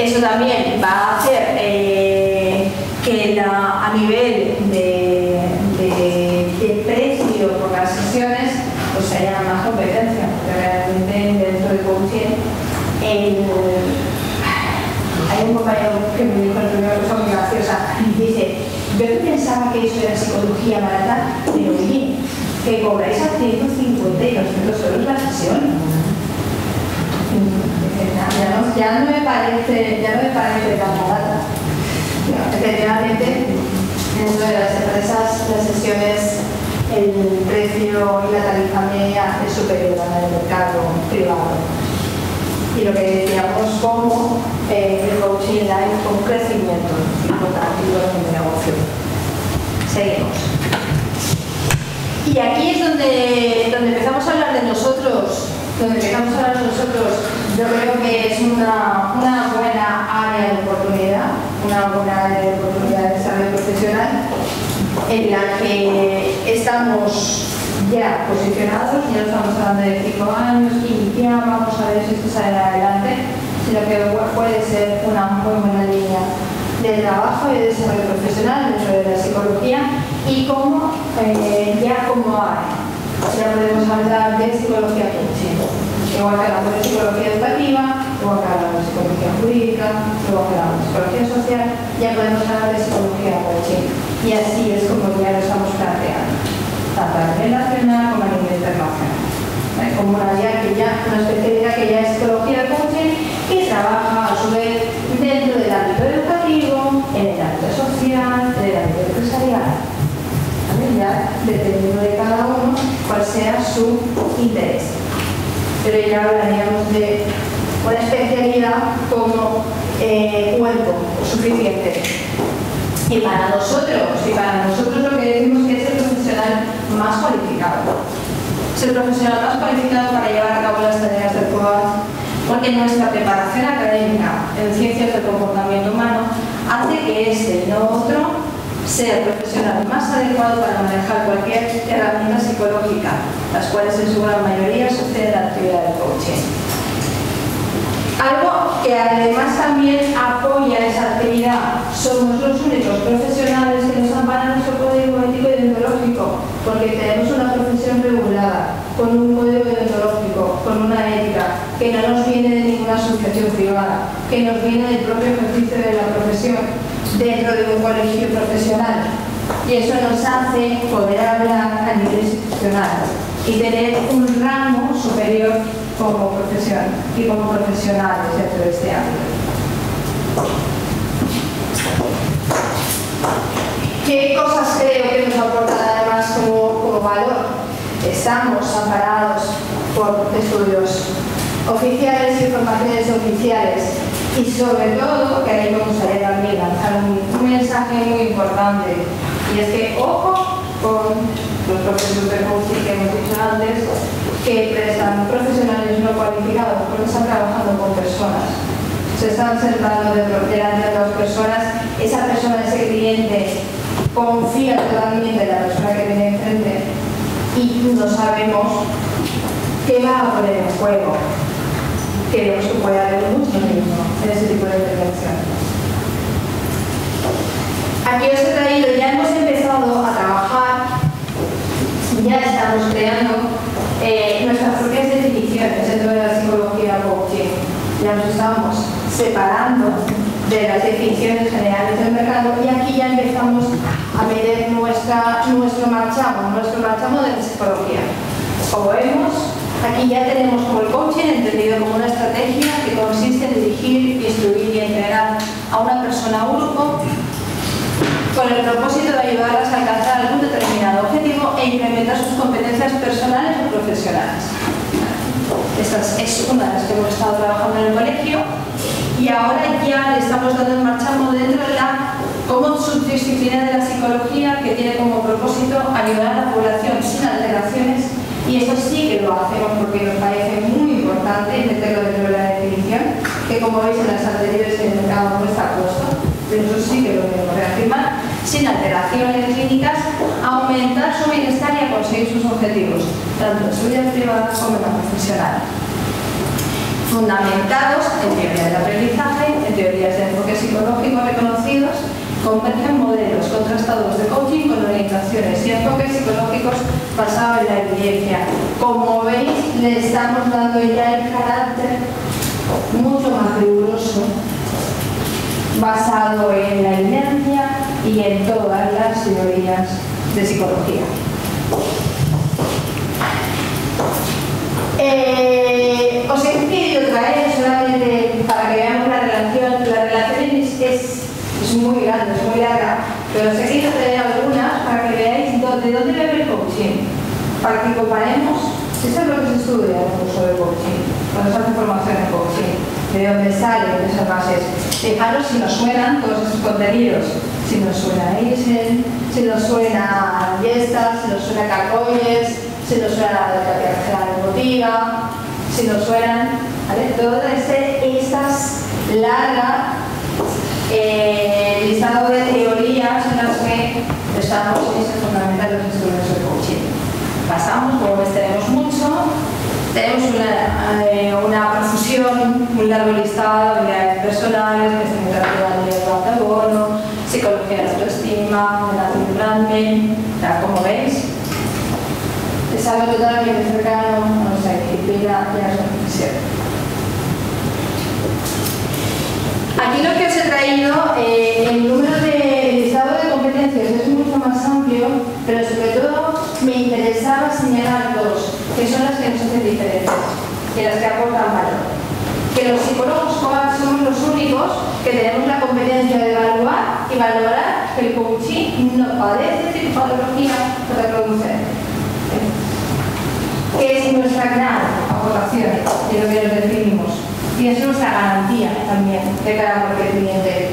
Eso también va a hacer eh, que a nivel de, precio por las sesiones pues haya más competencia, porque realmente dentro de coaching hay un compañero que me dijo el primero cosa muy graciosa, dice, yo pensaba que eso era psicología barata Pero oye, que cobráis a 150 y 200 euros la sesión. Ya no, ya no me parece, ya no me parece tan barata. Efectivamente, dentro de las empresas, las sesiones, el precio y la tarifa media es superior a la del mercado privado. Y lo que decíamos como eh, el coaching live con crecimiento importante en el negocio. Seguimos. Y aquí es donde, donde empezamos a hablar de nosotros, donde empezamos a hablar de nosotros, yo creo que es una, una buena área de oportunidad, una buena área de oportunidad de desarrollo profesional, en la que estamos ya posicionados, ya estamos hablando de cinco años, y ya vamos a ver si esto sale adelante, sino que puede ser una muy buena línea de trabajo y de desarrollo profesional dentro de la psicología y como eh, ya como hay. Ya podemos hablar de psicología coaching. Que hablamos de psicología educativa, que hablamos de psicología jurídica, que hablamos de psicología social, ya podemos hablar de psicología coaching. Y así es como ya lo estamos planteando, tanto a nivel nacional como a nivel internacional. Como una área que ya, una especialidad que ya es psicología coaching y trabaja a su vez dentro del ámbito educativo, en el ámbito social, en el ámbito empresarial. Ya dependiendo de cada uno cuál sea su interés. Pero ya hablaríamos de una especialidad como eh, cuerpo suficiente. Y para nosotros, y para nosotros lo que decimos que es el profesional más cualificado. Es el profesional más cualificado para llevar a cabo las tareas del COA, porque nuestra preparación académica en ciencias del comportamiento humano hace que este y no otro sea el profesional más adecuado para manejar cualquier herramienta psicológica, las cuales en su gran mayoría suceden la actividad de coaching. Algo que además también apoya esa actividad. Somos los únicos profesionales que nos amparan nuestro código ético y deontológico, porque tenemos una profesión regulada, con un código deontológico, con una ética, que no nos viene de ninguna asociación privada, que nos viene del propio ejercicio de la profesión, dentro de un colegio profesional. Y eso nos hace poder hablar a nivel institucional y tener un rango superior como profesión y como profesionales dentro de este ámbito. ¿Qué cosas creo que nos aportan además como, como valor? Estamos amparados por estudios oficiales y formaciones oficiales y sobre todo, que ahí vamos a leer también un mensaje muy importante y es que ojo con los procesos de coaching que hemos dicho antes que prestan profesionales no cualificados porque están trabajando con personas se están sentando delante de las personas esa persona, ese cliente confía totalmente en la persona que tiene enfrente y no sabemos qué va a poner en juego queremos que pueda haber mucho mismo en ese tipo de intervención. Aquí os he traído, ya hemos empezado a trabajar, estamos creando eh, nuestras propias definiciones dentro de la psicología coaching. Ya nos estamos separando de las definiciones generales del mercado y aquí ya empezamos a medir nuestra, nuestro marchamo, nuestro marchamo de la psicología. Como vemos, Aquí ya tenemos como el coaching entendido como una estrategia que consiste en dirigir, instruir y entrenar a una persona o grupo con el propósito de ayudarlas a alcanzar algún determinado objetivo e implementar sus competencias personales o profesionales. Esta es una de las que hemos estado trabajando en el colegio y ahora ya le estamos dando en marcha dentro de la como subdisciplina de la psicología que tiene como propósito ayudar a la población sin alteraciones y eso sí que lo hacemos porque nos parece muy importante meterlo dentro de la definición, que como veis en las anteriores el mercado no está puesto, pero eso sí que lo debemos reafirmar, sin alteraciones clínicas, aumentar su bienestar y a conseguir sus objetivos, tanto en su vida privada como en la profesional fundamentados en teoría del aprendizaje, en teorías de enfoque psicológico reconocidos Convergen modelos contrastados de coaching con orientaciones y enfoques psicológicos basados en la evidencia. Como veis, le estamos dando ya el carácter mucho más riguroso, basado en la evidencia y en todas las teorías de psicología. Eh, os he querido traer solamente para que veamos la relación. La relación es, es, es muy grande, es muy larga, pero os he querido traer algunas para que veáis de dónde bebe el coaching. Para que comparemos, eso es lo que se estudia en el curso de coaching, cuando se hace formación en coaching, de dónde salen esas bases. Fijaros si nos suenan todos esos contenidos, si nos suena Eisen, si nos suena Yestas, si nos suena Cacoyes, si nos suena la tercera emotiva, si nos suenan, ¿vale? Todas estas largas eh, de teorías en las que estamos es fundamental los instrumentos de coaching. Pasamos, como ves, tenemos mucho, tenemos una, eh, una profusión, un largo listado de personales, gestión de de carbono, de la autoestima, de branding, como veis, es algo totalmente cercano a nuestra disciplina y a nuestra profesión. Aquí lo que os he traído, eh, el número de listado de competencias es mucho más amplio, pero sobre todo me interesaba señalar dos, que son las que nos hacen diferentes y las que aportan valor. Que los psicólogos coach somos los únicos que tenemos la competencia de evaluar y valorar que el coaching no padece psicopatología reproducente que es nuestra gran aportación de lo que nos definimos y es nuestra garantía también de cara a cualquier cliente.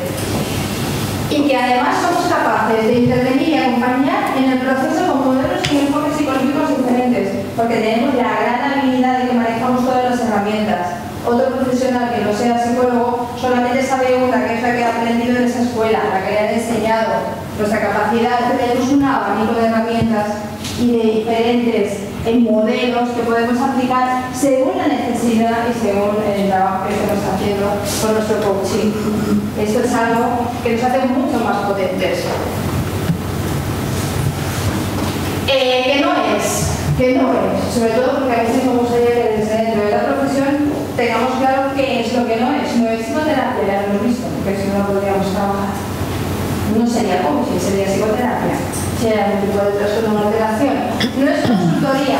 Y que además somos capaces de intervenir y acompañar en el proceso con modelos y enfoques psicológicos diferentes, porque tenemos la gran habilidad de que manejamos todas las herramientas. Otro profesional que no sea psicólogo solamente sabe una, que es la que ha aprendido en esa escuela, la que le han enseñado. Nuestra capacidad que tenemos un abanico de herramientas y de diferentes en modelos que podemos aplicar según la necesidad y según el trabajo que estamos haciendo con nuestro coaching. Esto es algo que nos hace mucho más potentes. Eh, ¿Qué no es? ¿Qué no es? Sobre todo porque a veces como se que desde dentro de la profesión tengamos claro qué es lo que no es. No es psicoterapia, ya lo hemos visto, porque si no, no podríamos trabajar. No sería psicoterapia sea algún tipo de trastorno. No es consultoría,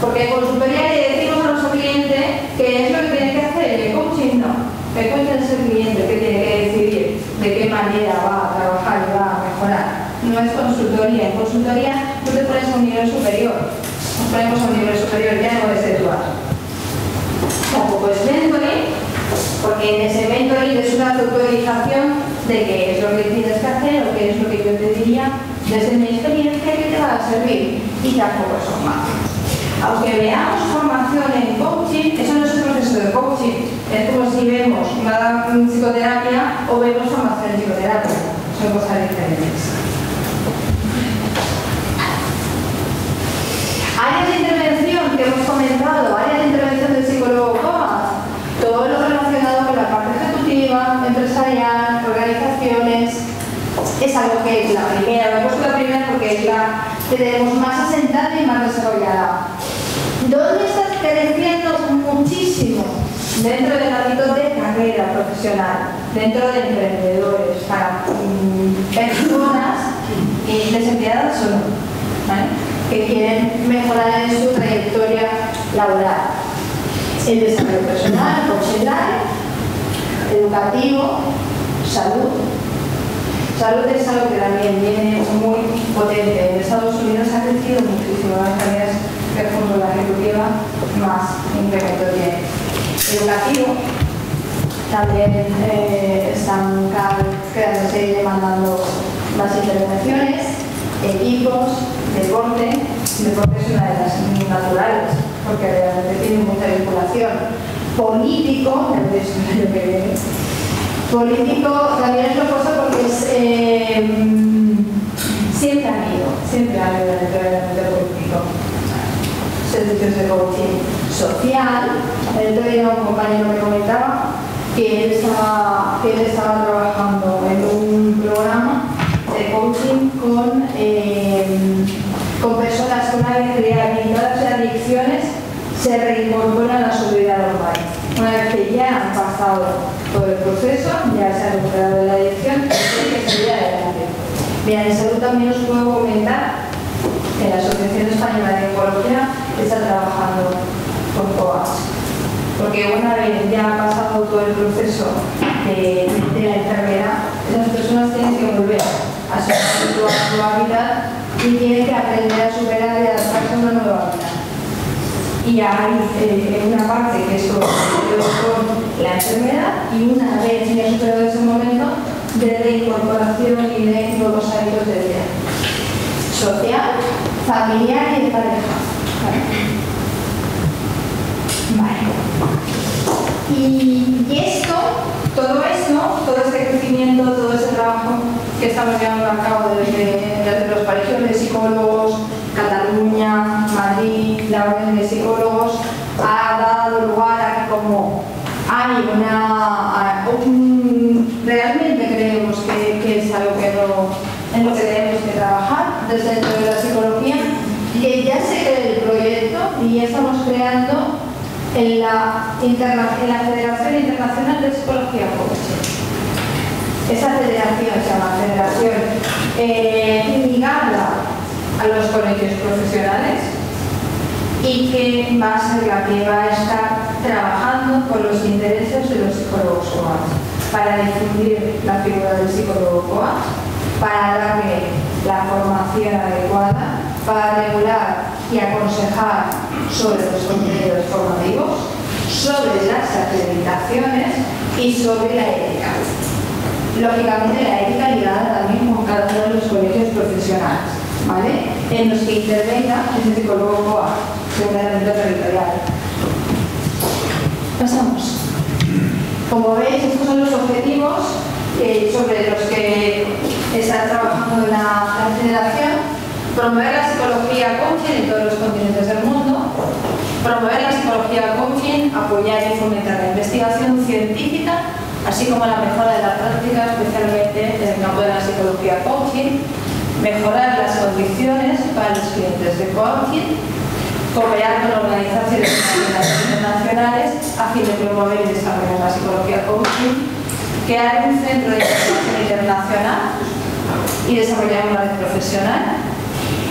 porque consultoría le decimos a nuestro cliente qué es lo que tiene que hacer, el coaching no. El coaching es el cliente que tiene que decidir de qué manera va a trabajar y va a mejorar. No es consultoría. En consultoría tú te pones a un nivel superior. Nos ponemos a un nivel superior, ya no es eduar. Tampoco es mentoring, porque en ese mentoring es una autorización de qué es lo que tienes que hacer o qué es lo que yo te diría desde mi experiencia que te va a servir y tampoco son más. Aunque veamos formación en coaching, eso no es un proceso de coaching, es como si vemos una psicoterapia o vemos formación en psicoterapia, son cosas diferentes. Porque es la que tenemos más asentada y más desarrollada. ¿Dónde está creciendo muchísimo? Dentro del ámbito de carrera profesional, dentro de emprendedores, para mm, personas eh, desempleadas o no, que quieren mejorar en su trayectoria laboral. El desarrollo personal, profesional, educativo, salud, Salud es algo que también viene muy potente. En Estados Unidos ha crecido muchísimo, las tareas que junto la ejecutiva más incremento tiene. Educativo, también eh, están creándose y demandando más intervenciones, equipos, deporte. Deporte es una de las naturales, porque realmente tiene mucha vinculación. Político, el lo que viene Político también es cosa porque es, eh, siempre ha habido, siempre ha habido dentro del político. Servicios de coaching social. El otro día un compañero me comentaba que él estaba, que él estaba trabajando en un programa de coaching con, eh, con personas con rehabilitadas de adicciones se reincorporan a su vida normal. Una vez que ya han pasado todo el proceso, recuperado de la adicción, tiene que salir adelante. Bien, en salud también os puedo comentar que la Asociación Española de Oncología está trabajando con COAS. Porque una vez ya ha pasado todo el proceso de, la enfermedad, esas personas tienen que volver a su, a su hábitat y tienen que aprender a superar y adaptarse a una nueva vida. Y hay eh, una parte que eso con la enfermedad y una vez ya superado ese momento de reincorporación y de nuevos hábitos de vida social, familiar y de pareja. Vale. Y, esto, todo esto, todo este crecimiento, todo ese trabajo que estamos llevando a cabo desde, desde los colegios de psicólogos, Cataluña, Madrid, la orden de psicólogos, ha dado lugar a que como hay una... un- realmente creemos que, que es algo que no, en lo que tenemos que trabajar desde dentro de la psicología, que ya se cree el proyecto y ya estamos creando en la, interna- en la Federación Internacional de Psicología. Coaching esa federación se llama Federación eh, ligada a los colegios profesionales y que va a ser la que va a estar trabajando con los intereses de los psicólogos coach para difundir la figura del psicólogo coach, para darle la formación adecuada, para regular y aconsejar sobre los contenidos formativos, sobre las acreditaciones y sobre la ética lógicamente la ética ligada también con cada uno de los colegios profesionales, ¿vale? En los que intervenga el psicólogo COA, ámbito territorial. Pasamos. Como veis, estos son los objetivos eh, sobre los que está trabajando la, la federación. Promover la psicología coaching en todos los continentes del mundo. Promover la psicología coaching, apoyar y fomentar la investigación científica así como la mejora de la práctica, especialmente en el campo de la psicología coaching, mejorar las condiciones para los clientes de coaching, cooperar con organizaciones internacionales a fin de promover y desarrollar la psicología coaching, crear un centro de información internacional y desarrollar una red profesional,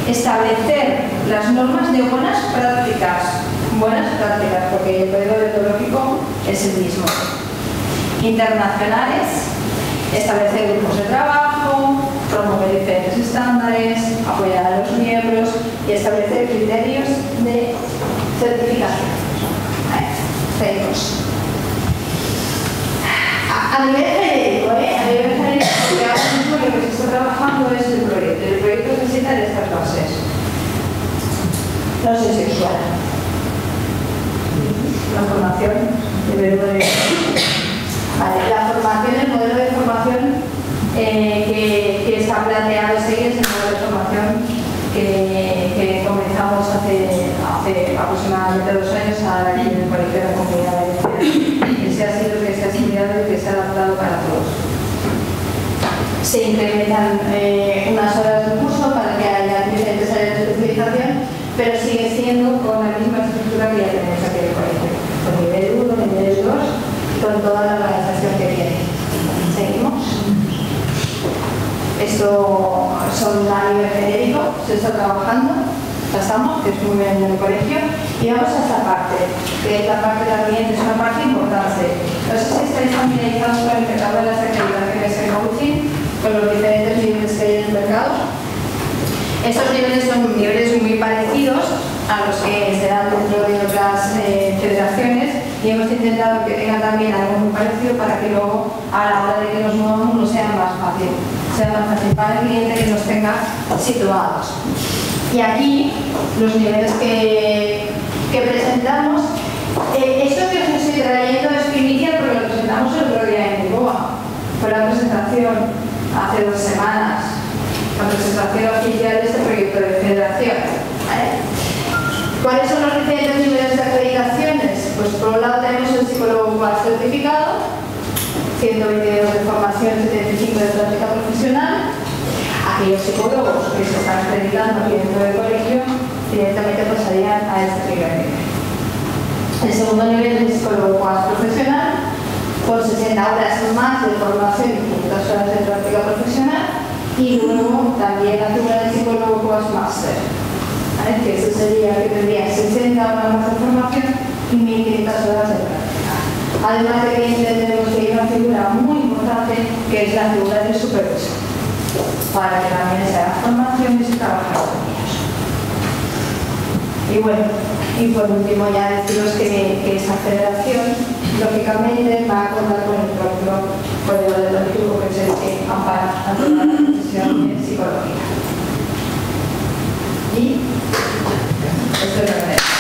establecer las normas de buenas prácticas, buenas prácticas, porque el periodo etológico es el mismo internacionales, establecer grupos de trabajo, promover diferentes estándares, apoyar a los miembros y establecer criterios de certificación. A, nivel genérico, ¿eh? A nivel genérico, ahora mismo lo que se está trabajando es el proyecto. El proyecto necesita de estas bases. No sé sexual. La formación de Vale, la formación, el modelo de formación eh, que, que, está planteado seguir es el modelo de formación que, que comenzamos hace, hace, aproximadamente dos años aquí en el Colegio de la Comunidad Valenciana. Ese ha sido que se ha estudiado y que se ha adaptado para todos. Se incrementan eh, unas horas de curso para que haya diferentes áreas de especialización, pero sigue siendo con la misma estructura que ya tenemos aquí en el colegio, con nivel 1, nivel 2 con toda la organización que tiene. ¿Seguimos? Esto son a nivel genérico, se está trabajando, pasamos, que es muy bien en el colegio, y vamos a esta parte, que es la parte también, es una parte importante. No sé si estáis familiarizados con el mercado de las acreditaciones en coaching, con los diferentes niveles que hay en el mercado. Estos niveles son niveles muy parecidos a los que se dan dentro de otras eh, federaciones y hemos intentado que tengan también algo muy parecido para que luego a la hora de que nos movamos no sea más fácil, sea más fácil para el cliente que nos tenga situados. Y aquí los niveles que, que presentamos, eh, esto que os estoy trayendo es primicia porque lo presentamos el otro día en Lisboa. Fue la presentación hace dos semanas, la presentación oficial de este proyecto de federación. ¿Cuáles son los diferentes niveles de acreditaciones? Pues por un lado tenemos el psicólogo certificado, 120 euros de formación, 75 de práctica profesional. Aquellos psicólogos que se están acreditando dentro del colegio directamente pasarían a este primer nivel. El segundo nivel es psicólogo profesional, con 60 horas más de formación y 500 horas de práctica profesional. Y luego también la figura del psicólogo cual máster. ¿vale? que eso sería que tendría 60 horas de formación y 1.500 horas de práctica. Además de que entendemos que una figura muy importante que es la figura del supervisor, para que también se haga formación y trabaje con ellos. Y bueno, y por último ya deciros que, que esta federación lógicamente va a contar con el propio código de deontológico que es el que ampara a toda la profesión en psicología. Y esto es lo que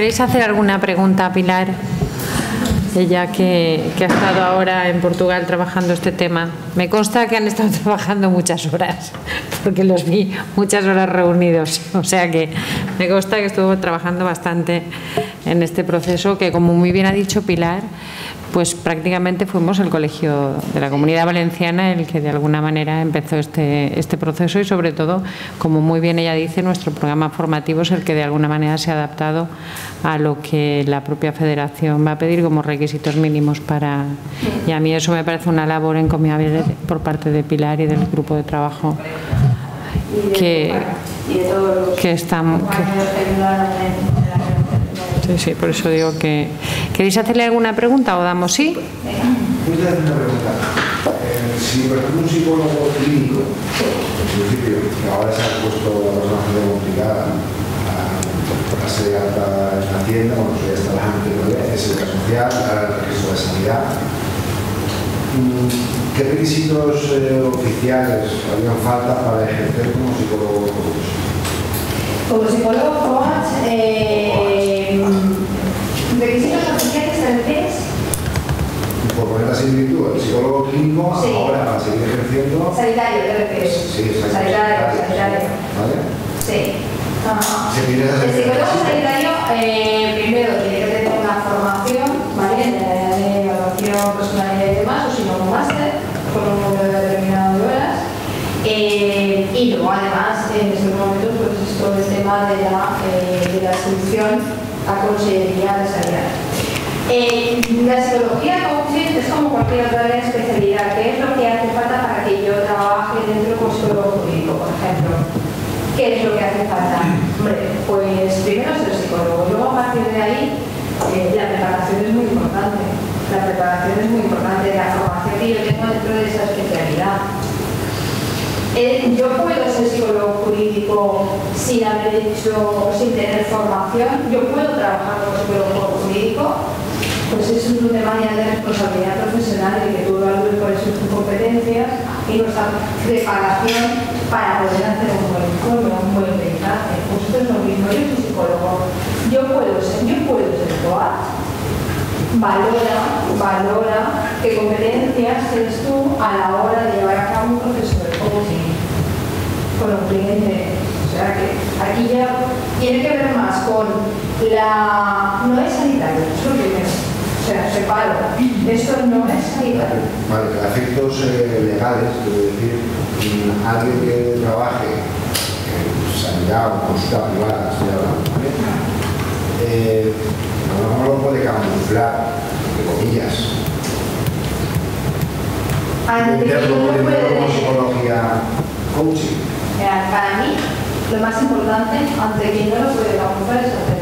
¿Queréis hacer alguna pregunta Pilar? Ella que, que, ha estado ahora en Portugal trabajando este tema. Me consta que han estado trabajando muchas horas, porque los vi muchas horas reunidos. O sea que me consta que estuvo trabajando bastante en este proceso, que como muy bien ha dicho Pilar, pues prácticamente fuimos el colegio de la comunidad valenciana el que de alguna manera empezó este, este proceso y sobre todo, como muy bien ella dice, nuestro programa formativo es el que de alguna manera se ha adaptado a lo que la propia federación va a pedir como requisitos mínimos para... Y a mí eso me parece una labor encomiable por parte de Pilar y del grupo de trabajo que, que están... Sí, sí, por eso digo que... ¿Queréis hacerle alguna pregunta o damos sí? Quiero hacer una pregunta. Eh, si, por ejemplo, un psicólogo clínico, en principio, que ahora se ha puesto la persona bastante complicada, a ser de alta en la tienda, bueno, eso ya está la anterior, es el caso social, ahora el registro de sanidad. ¿Qué requisitos eh, oficiales harían falta para ejercer como psicólogo? Como psicólogo coach, eh, requisitos oficiales vez. Por poner la similitud, el psicólogo clínico Sí. ahora para seguir ejerciendo. Sanitario, te refieres. Sí, exacto. Sanitario, sanitario. ¿Vale? Sí. Se esa El psicólogo sanitario, eh, primero, tiene que tener una formación, ¿vale? De, evaluación personalidad y demás, o si no, un máster, con un número determinado de horas. Eh, y luego, además, en estos momentos, pues es todo el tema de la, eh, de la solución a consejería de sanidad. Eh, la psicología coaching es como cualquier otra especialidad, que es lo que hace falta para que yo trabaje dentro con psicólogo jurídico, por ejemplo. ¿Qué es lo que hace falta? Pues primero ser psicólogo, luego a partir de ahí eh, la preparación es muy importante. La preparación es muy importante, la formación que yo tengo dentro de esa especialidad. Eh, yo puedo ser psicólogo jurídico sin haber hecho, sin tener formación, yo puedo trabajar como psicólogo jurídico, pues es un tema ya de responsabilidad profesional de que tú evalúes cuáles son tus competencias y nuestra preparación para poder hacer un buen informe, un buen mensaje. Pues es lo mismo, yo soy psicólogo, yo puedo ser, yo puedo ser coach, valora, valora qué competencias tienes tú a la hora de llevar a cabo un proceso con un cliente. O sea que aquí ya tiene que ver más con la... no es sanitario, eso es lo primero. O sea, separo. Esto no es sanitario. Vale, a efectos eh, legales, quiero decir, mm, alguien que trabaje en sanidad o consulta privada, estoy hablando, ¿vale? Eh, mejor lo puede camuflar, entre comillas. Psicología coaching. Mira, para mí, lo más importante, ante quien no lo puede camuflar, es hacer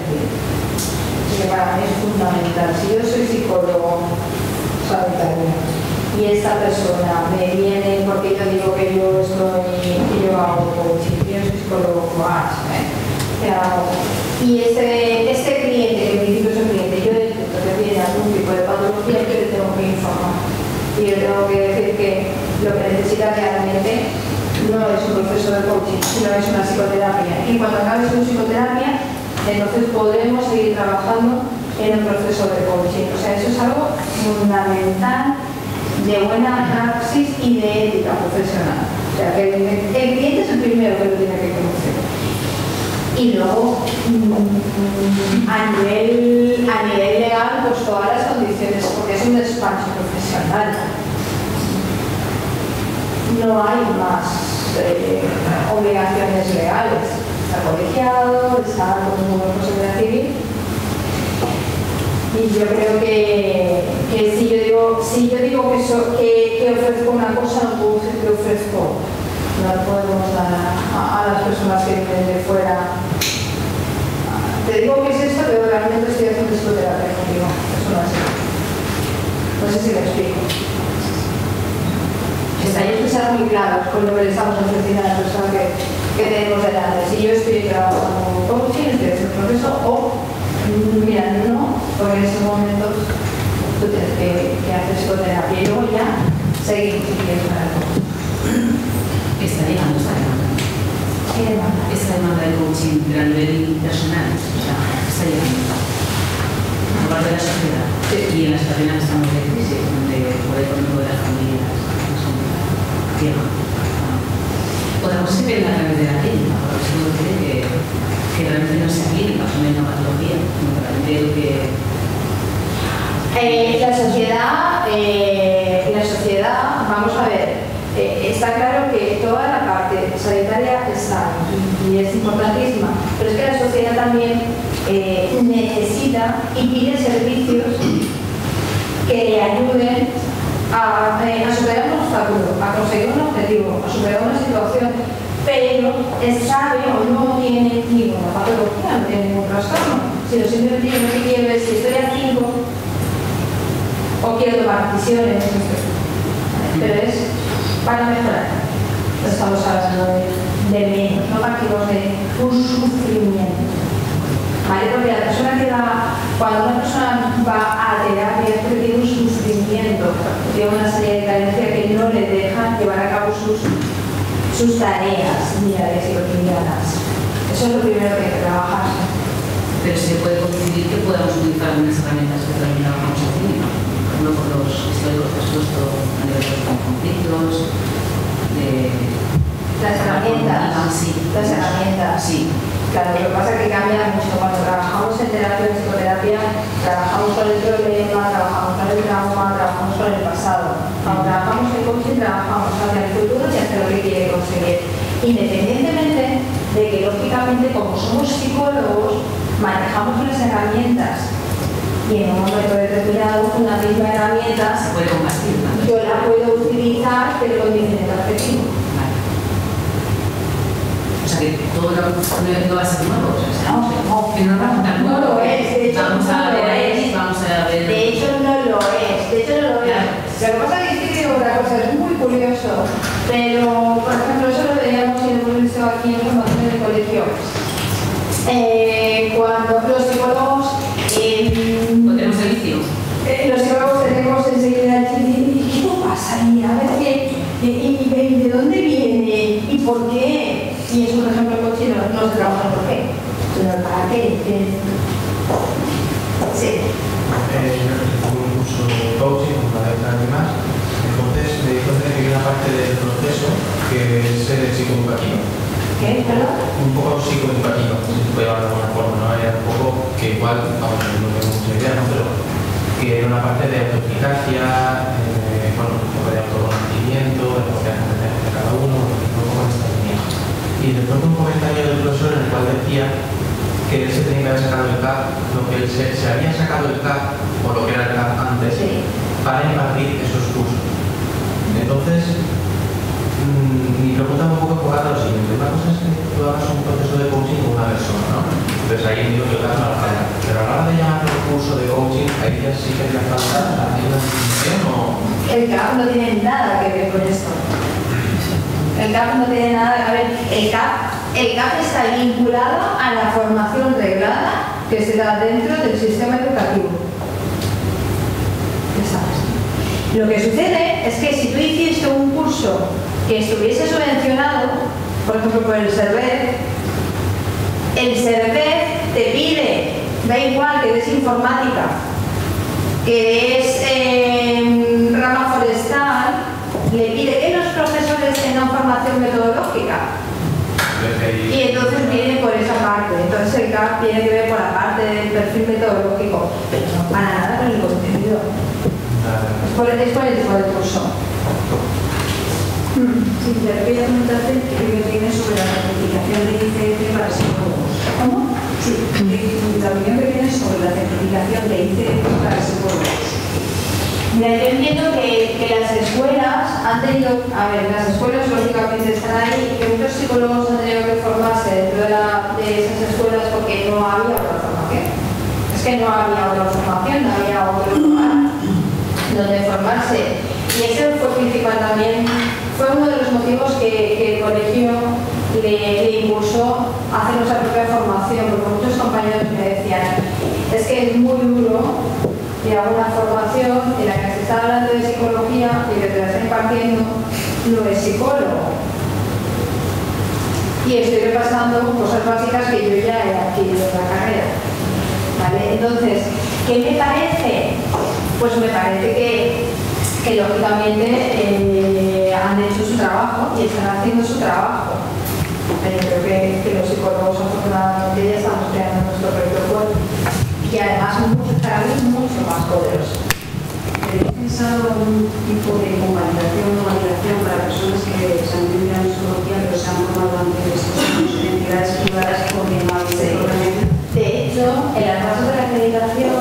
que para mí es fundamental. Si yo soy psicólogo sanitario y esta persona me viene porque yo digo que yo estoy, que yo hago coaching, yo soy psicólogo coach, ¿eh? Y este, este cliente, que en principio es un cliente, yo detecto que tiene algún tipo de patología, yo le tengo que informar. Y yo tengo que decir que lo que necesita realmente no es un proceso de coaching, sino es una psicoterapia. Y cuando acabe su psicoterapia, entonces podremos seguir trabajando en un proceso de coaching. O sea, eso es algo fundamental de buena praxis y de ética profesional. O sea, que el, el cliente es el primero que lo tiene que conocer. Y luego, mm, a nivel, a nivel legal, pues todas las condiciones, un despacho profesional no hay más eh, obligaciones legales. está colegiado, está con un responsabilidad civil. Y yo creo que, si, yo digo, que, ofrezco una cosa, no puedo decir que ofrezco. No podemos dar a, las personas que vienen de fuera. Te digo que es esto, pero realmente estoy haciendo psicoterapia contigo. Eso no es así. No sé si me explico. Hay que ser muy claros con lo que le estamos ofreciendo a la persona que, que tenemos delante. Si yo estoy trabajando con coaching, estoy haciendo proceso, o mira, no, porque en estos momentos tú tienes que, que hacer psicoterapia y luego ya seguimos si quieres para. Está llegando esta demanda. ¿Qué demanda? Esta demanda de coaching a nivel personal, o sea, está llegando. Por parte de la sociedad. Y en las cadenas estamos de crisis, donde por el económico de las familias no son llega. Otra cosa es que viene a de la clínica, porque eso no quiere que, que realmente no sea clínica, sea, una patología, que realmente lo que Eh, la sociedad, eh, la sociedad, vamos a ver, eh, está claro que toda la parte sanitaria está y, es importantísima, pero es que la sociedad también eh, necesita y pide servicios que le ayuden a, eh, a superar un obstáculo, a conseguir un objetivo, a superar una situación, pero sabe o no tiene ninguna patología, no tiene ningún trastorno. Si lo simplemente lo que quiero es, si estoy a 5, o quiero tomar decisiones, pero es para mejorar. Estamos hablando de, de menos, no partimos de un sufrimiento. ¿Vale? Porque la persona que va, cuando una persona va a terapia es porque tiene un sufrimiento, tiene una serie de carencias que no le dejan llevar a cabo sus, sus tareas diarias y cotidianas. Eso es lo primero que hay que trabajar. pero se puede coincidir que podamos utilizar algunas herramientas que también trabajamos clínica. Por ejemplo, por los históricos que has puesto a nivel de los conflictos, de... Las herramientas, sí. las herramientas. Sí. Claro, lo que pasa es que cambia mucho. Cuando trabajamos en terapia, en psicoterapia, trabajamos con el problema, trabajamos con el trauma, trabajamos con el pasado. Cuando trabajamos en coaching, trabajamos hacia el futuro y hacia lo que quiere conseguir. Independientemente de que, lógicamente, como somos psicólogos, manejamos unas herramientas y en un momento determinado una misma herramienta Se puede compartir tanto. yo la puedo utilizar pero con diferente objetivo. Sea que todo no, no, no va a ser nuevo. O sea, estamos, No, que no nos va a no lo es, de hecho, vamos no a lo ver ahí, es. vamos a ver. De hecho, no lo es. De hecho, no lo es. Lo que pasa es que digo otra cosa, es muy curioso. Pero, por ejemplo, eso lo veíamos lo hemos visto aquí en formación en el colegio. Eh, cuando los psicólogos. eh, tenemos el vicio. eh, los psicólogos tenemos enseguida el y ¿qué te pasa? Y a ver qué, y, y- y de dónde viene y por qué. Y es un ejemplo cochino, no se trabaja por qué, sino el para qué. Sí. Eh, un curso de coaching con 40 años más, entonces me di cuenta que hay una parte del proceso que es el psicoeducativo. ¿Qué? ¿Perdón? Un poco psicoeducativo, si se puede llamar de alguna forma, ¿no? Era un poco que igual, vamos, no tengo mucha idea, ¿no? Pero que era una parte de autoeficacia, eh, bueno, un poco de autoconocimiento, de lo que de cada uno, un poco en esta línea. Y de pronto un comentario del profesor en el cual decía que él se tenía que haber sacado el CAP, lo que él se, se había sacado el CAP, o lo que era el CAP antes, Sí. para impartir esos cursos. Entonces, mm, mi pregunta un poco enfocada a lo siguiente. Una cosa es que tú hagas un proceso de coaching con una persona, ¿no? Entonces ahí digo que el no la falla. Pero a la hora de llamarlo curso de coaching, ahí ya sí que haría falta, o sea, hay una distinción o... El CAP no tiene nada que ver con esto. El CAP no tiene nada a ver. El CAP, el CAP está vinculado a la formación reglada que se da dentro del sistema educativo. Lo que sucede es que si tú hiciste un curso que estuviese subvencionado, por ejemplo por el CERVET, el CERVET te pide, da igual que des informática, que es eh, rama forestal, le pide que tengan formación metodológica. Y entonces viene por esa parte. Entonces el CAP tiene que ver con la parte del perfil metodológico, pero no para nada con el contenido. Es por, el tipo de curso. Sí, pero quería qué opinión tienes sobre la certificación de ICF para psicólogos. ¿Cómo? Sí, que- la opinión que sobre la certificación de ICF para psicólogos. Mira, yo entiendo que, las escuelas han tenido, a ver, las escuelas lógicamente están ahí y que muchos psicólogos han tenido que formarse dentro de, esas escuelas porque no había otra formación. Es que no había otra formación, no había otro lugar donde formarse. Y ese fue principal también, fue uno de los motivos que, el colegio le, le impulsó a hacer nuestra propia formación, porque muchos compañeros me decían, es que es muy duro y hago una formación en la que se está hablando de psicología y que te está impartiendo no es psicólogo. Y estoy repasando cosas básicas que yo ya he adquirido en la carrera. ¿Vale? Entonces, ¿qué me parece? Pues me parece que, que lógicamente eh, han hecho su trabajo y están haciendo su trabajo. Yo creo que, que los psicólogos afortunadamente ya estamos creando nuestro propio cuerpo y además mucho, cada vez mucho más poderoso. ¿Tenéis pensado algún tipo de convalidación o validación para personas que se han tenido en psicología pero se han formado antes en entidades privadas porque no hay seguramente? De hecho, en las bases de la acreditación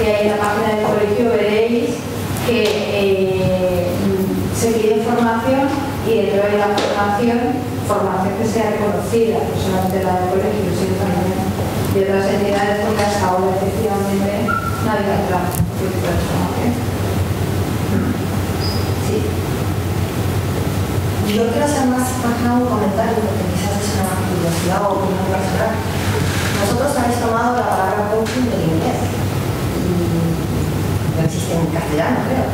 que hay en la página del colegio veréis que eh, se pide formación y dentro de la formación, formación que sea reconocida, no solamente la del colegio, sino también de otras entidades, porque hasta ahora efectivamente nadie ha entrado en este tipo de formación. Sí. Yo quiero hacer más, más que un comentario, porque quizás es una curiosidad o opinión personal. Nosotros habéis tomado la palabra coaching del inglés. Y no existe en castellano, creo.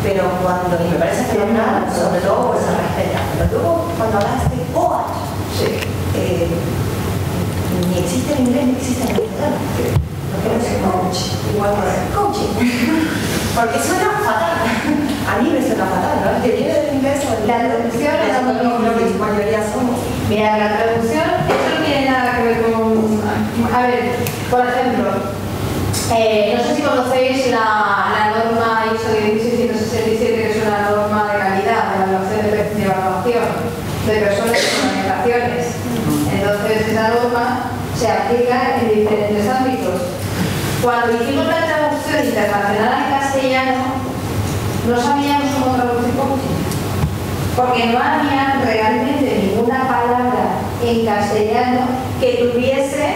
Pero cuando, y me parece fenomenal, sobre todo pues se respeta. Pero luego, cuando hablaste de coach, eh, ni existe en inglés ni existe en castellano. No creo que sea coach. Igual que coaching. Porque suena fatal. A mí me suena fatal, ¿no? Que viene del inglés o La traducción es lo que la mayoría somos. Mira, la traducción, eso no tiene nada que ver con... A ver, por ejemplo, eh, no sé si conocéis la, la norma ISO 16667, que es una norma de calidad de evaluación de, de evaluación de personas con organizaciones. Entonces, esa norma se aplica en diferentes ámbitos. Cuando hicimos la traducción internacional al castellano, no sabíamos cómo traducir porque no había realmente ninguna palabra en castellano que tuviese,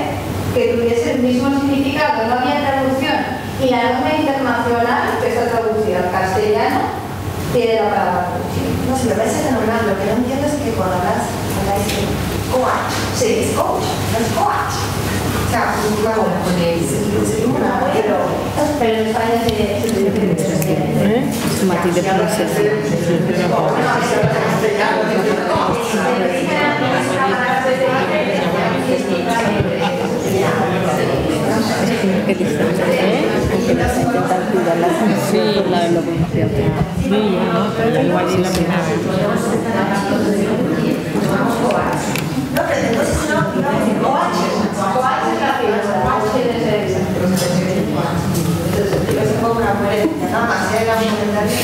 que tuviese el mismo significado, no había traducción. Y la norma internacional, que está traducida al castellano, tiene la palabra. No, si me parece fenomenal. Lo que no entiendo es que cuando hablas, habláis de coach. Sí, es coach, no es coach. O sea, bueno, pues es una, pero Pero en España se se dice Matiz de pronunciación. que diferente, ¿eh? Aunque las intentan cuidar la de la pronunciación. Sí, ¿no? Igual es la primera. No, pero después digamos, coach. Coach es la figura, coaching es el- Entonces, yo se pongo una coherencia, nada más, era un comentario.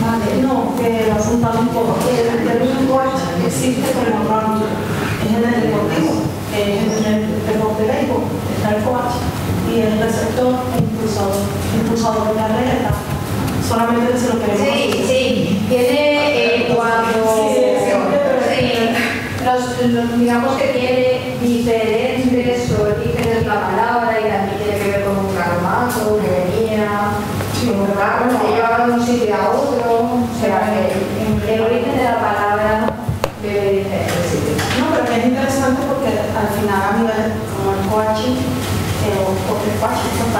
Vale, no, que lo apuntan un poco. El término coach existe como ramo. Es en el deportivo, es en el deporte béisbol, está el coach y el receptor e impulsador. Impulsador de carrera, solamente que se lo queremos. Sí, sí, tiene eh, cuando Sí, sí, sí, los, los- digamos que tiene diferentes orígenes la palabra y también tiene que ver con un carmazo que venía, con un carro que llevaba de un sitio a otro, o sea que el origen de la palabra viene de diferentes sitios. No, pero que es interesante porque al final a nivel como el coaching, eh, o o el coaching, son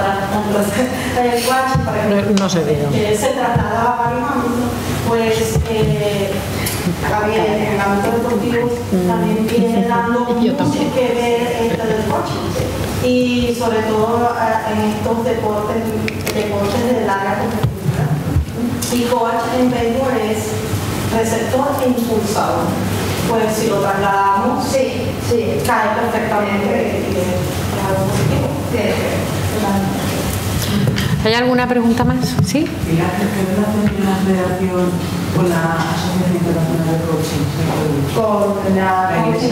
para el para que No, no se que se traslada a varios ámbitos, pues eh, también en el ámbito deportivo también viene dando mucho que ver esto del coaching. Y sobre todo eh, en estos deportes, deportes de larga competitividad. Y coach en béisbol es receptor e impulsador. Pues si lo trasladamos, Sí, sí, cae perfectamente y es algo positivo. sí. ¿Hay alguna pregunta más? ¿Sí? ¿Y la qué relación tiene la federación con la Asociación Internacional de Coaching? Con la. Coaching.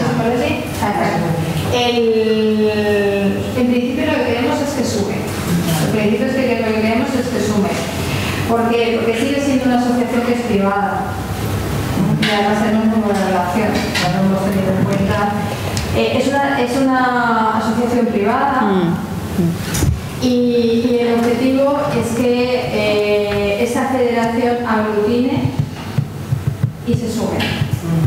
El, en principio lo que queremos es que sume. En principio es que lo que queremos es que sume. ¿Por qué? Porque sigue siendo una asociación que es privada. Y además tenemos muy buena relación, no hemos tenido en cuenta. Eh, es, una, es una asociación privada. Y, el objetivo es que eh, esa federación aglutine y se sumen.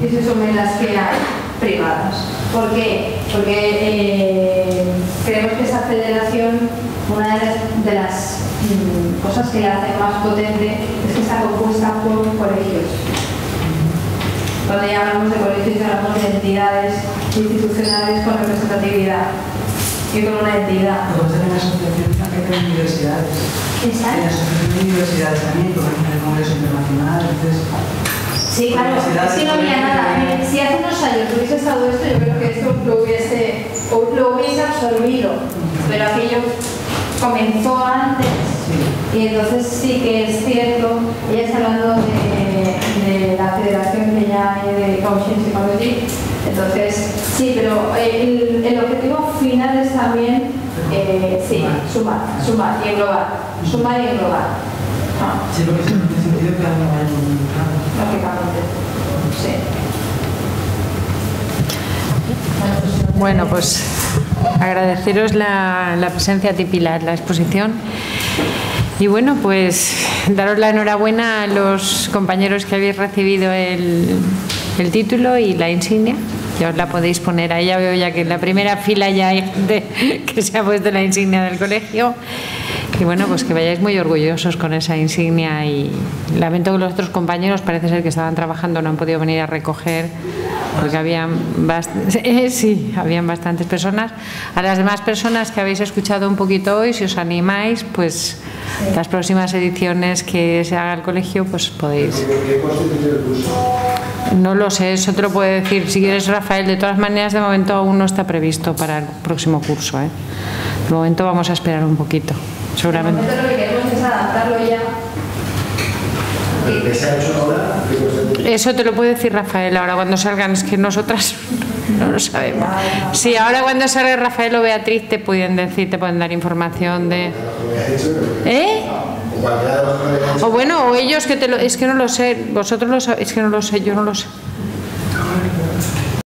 Y se sumen las que hay privadas. ¿Por qué? Porque eh, creemos que esa federación, una de las, mm, cosas que la hace más potente es que está compuesta por colegios. Cuando ya hablamos de colegios, hablamos de entidades institucionales con representatividad y con una entidad. Luego está en la asociación también de universidades. ¿Está? En la asociación de universidades también, que organizan el Congreso Internacional, entonces... Sí, claro, es que no había nada. Eh, Si hace unos años hubiese estado esto, yo creo que esto lo hubiese, lo hubiese absorbido, pero aquello comenzó antes. Y entonces sí que es cierto, ella está hablando de, de la federación que ya hay de Coaching Psychology, entonces sí, pero el, el objetivo final es también, eh, sí, sumar, sumar y englobar, sumar y englobar. Ah, Sí, porque eso no tiene sentido que alguien vaya con un plan. lógicamente, sí. Bueno, pues agradeceros la, la presencia de Pilar, la exposición. Y bueno, pues daros la enhorabuena a los compañeros que habéis recibido el, título y la insignia. Ya os la podéis poner ahí. Ya veo ya que en la primera fila ya hay gente que se ha puesto la insignia del colegio. Y bueno, pues que vayáis muy orgullosos con esa insignia y lamento que los otros compañeros parece ser que estaban trabajando no han podido venir a recoger porque habían bast- eh, sí, habían bastantes personas. A las demás personas que habéis escuchado un poquito hoy, si os animáis, pues las próximas ediciones que se haga el colegio, pues podéis. No lo sé, eso te lo puede decir. Si quieres, Rafael, de todas maneras, de momento aún no está previsto para el próximo curso. ¿eh? De momento vamos a esperar un poquito, seguramente. lo que queremos es adaptarlo ya. ¿El que se ha hecho ahora? ¿Qué constituye? Eso te lo puede decir Rafael ahora cuando salgan, es que nosotras no lo sabemos. Sí, ahora cuando salga Rafael o Beatriz te pueden decir, te pueden dar información de... ¿Eh? O cualquiera de los que O bueno, o ellos que te lo... Es que no lo sé, vosotros lo sabéis, es que no lo sé, yo no lo sé.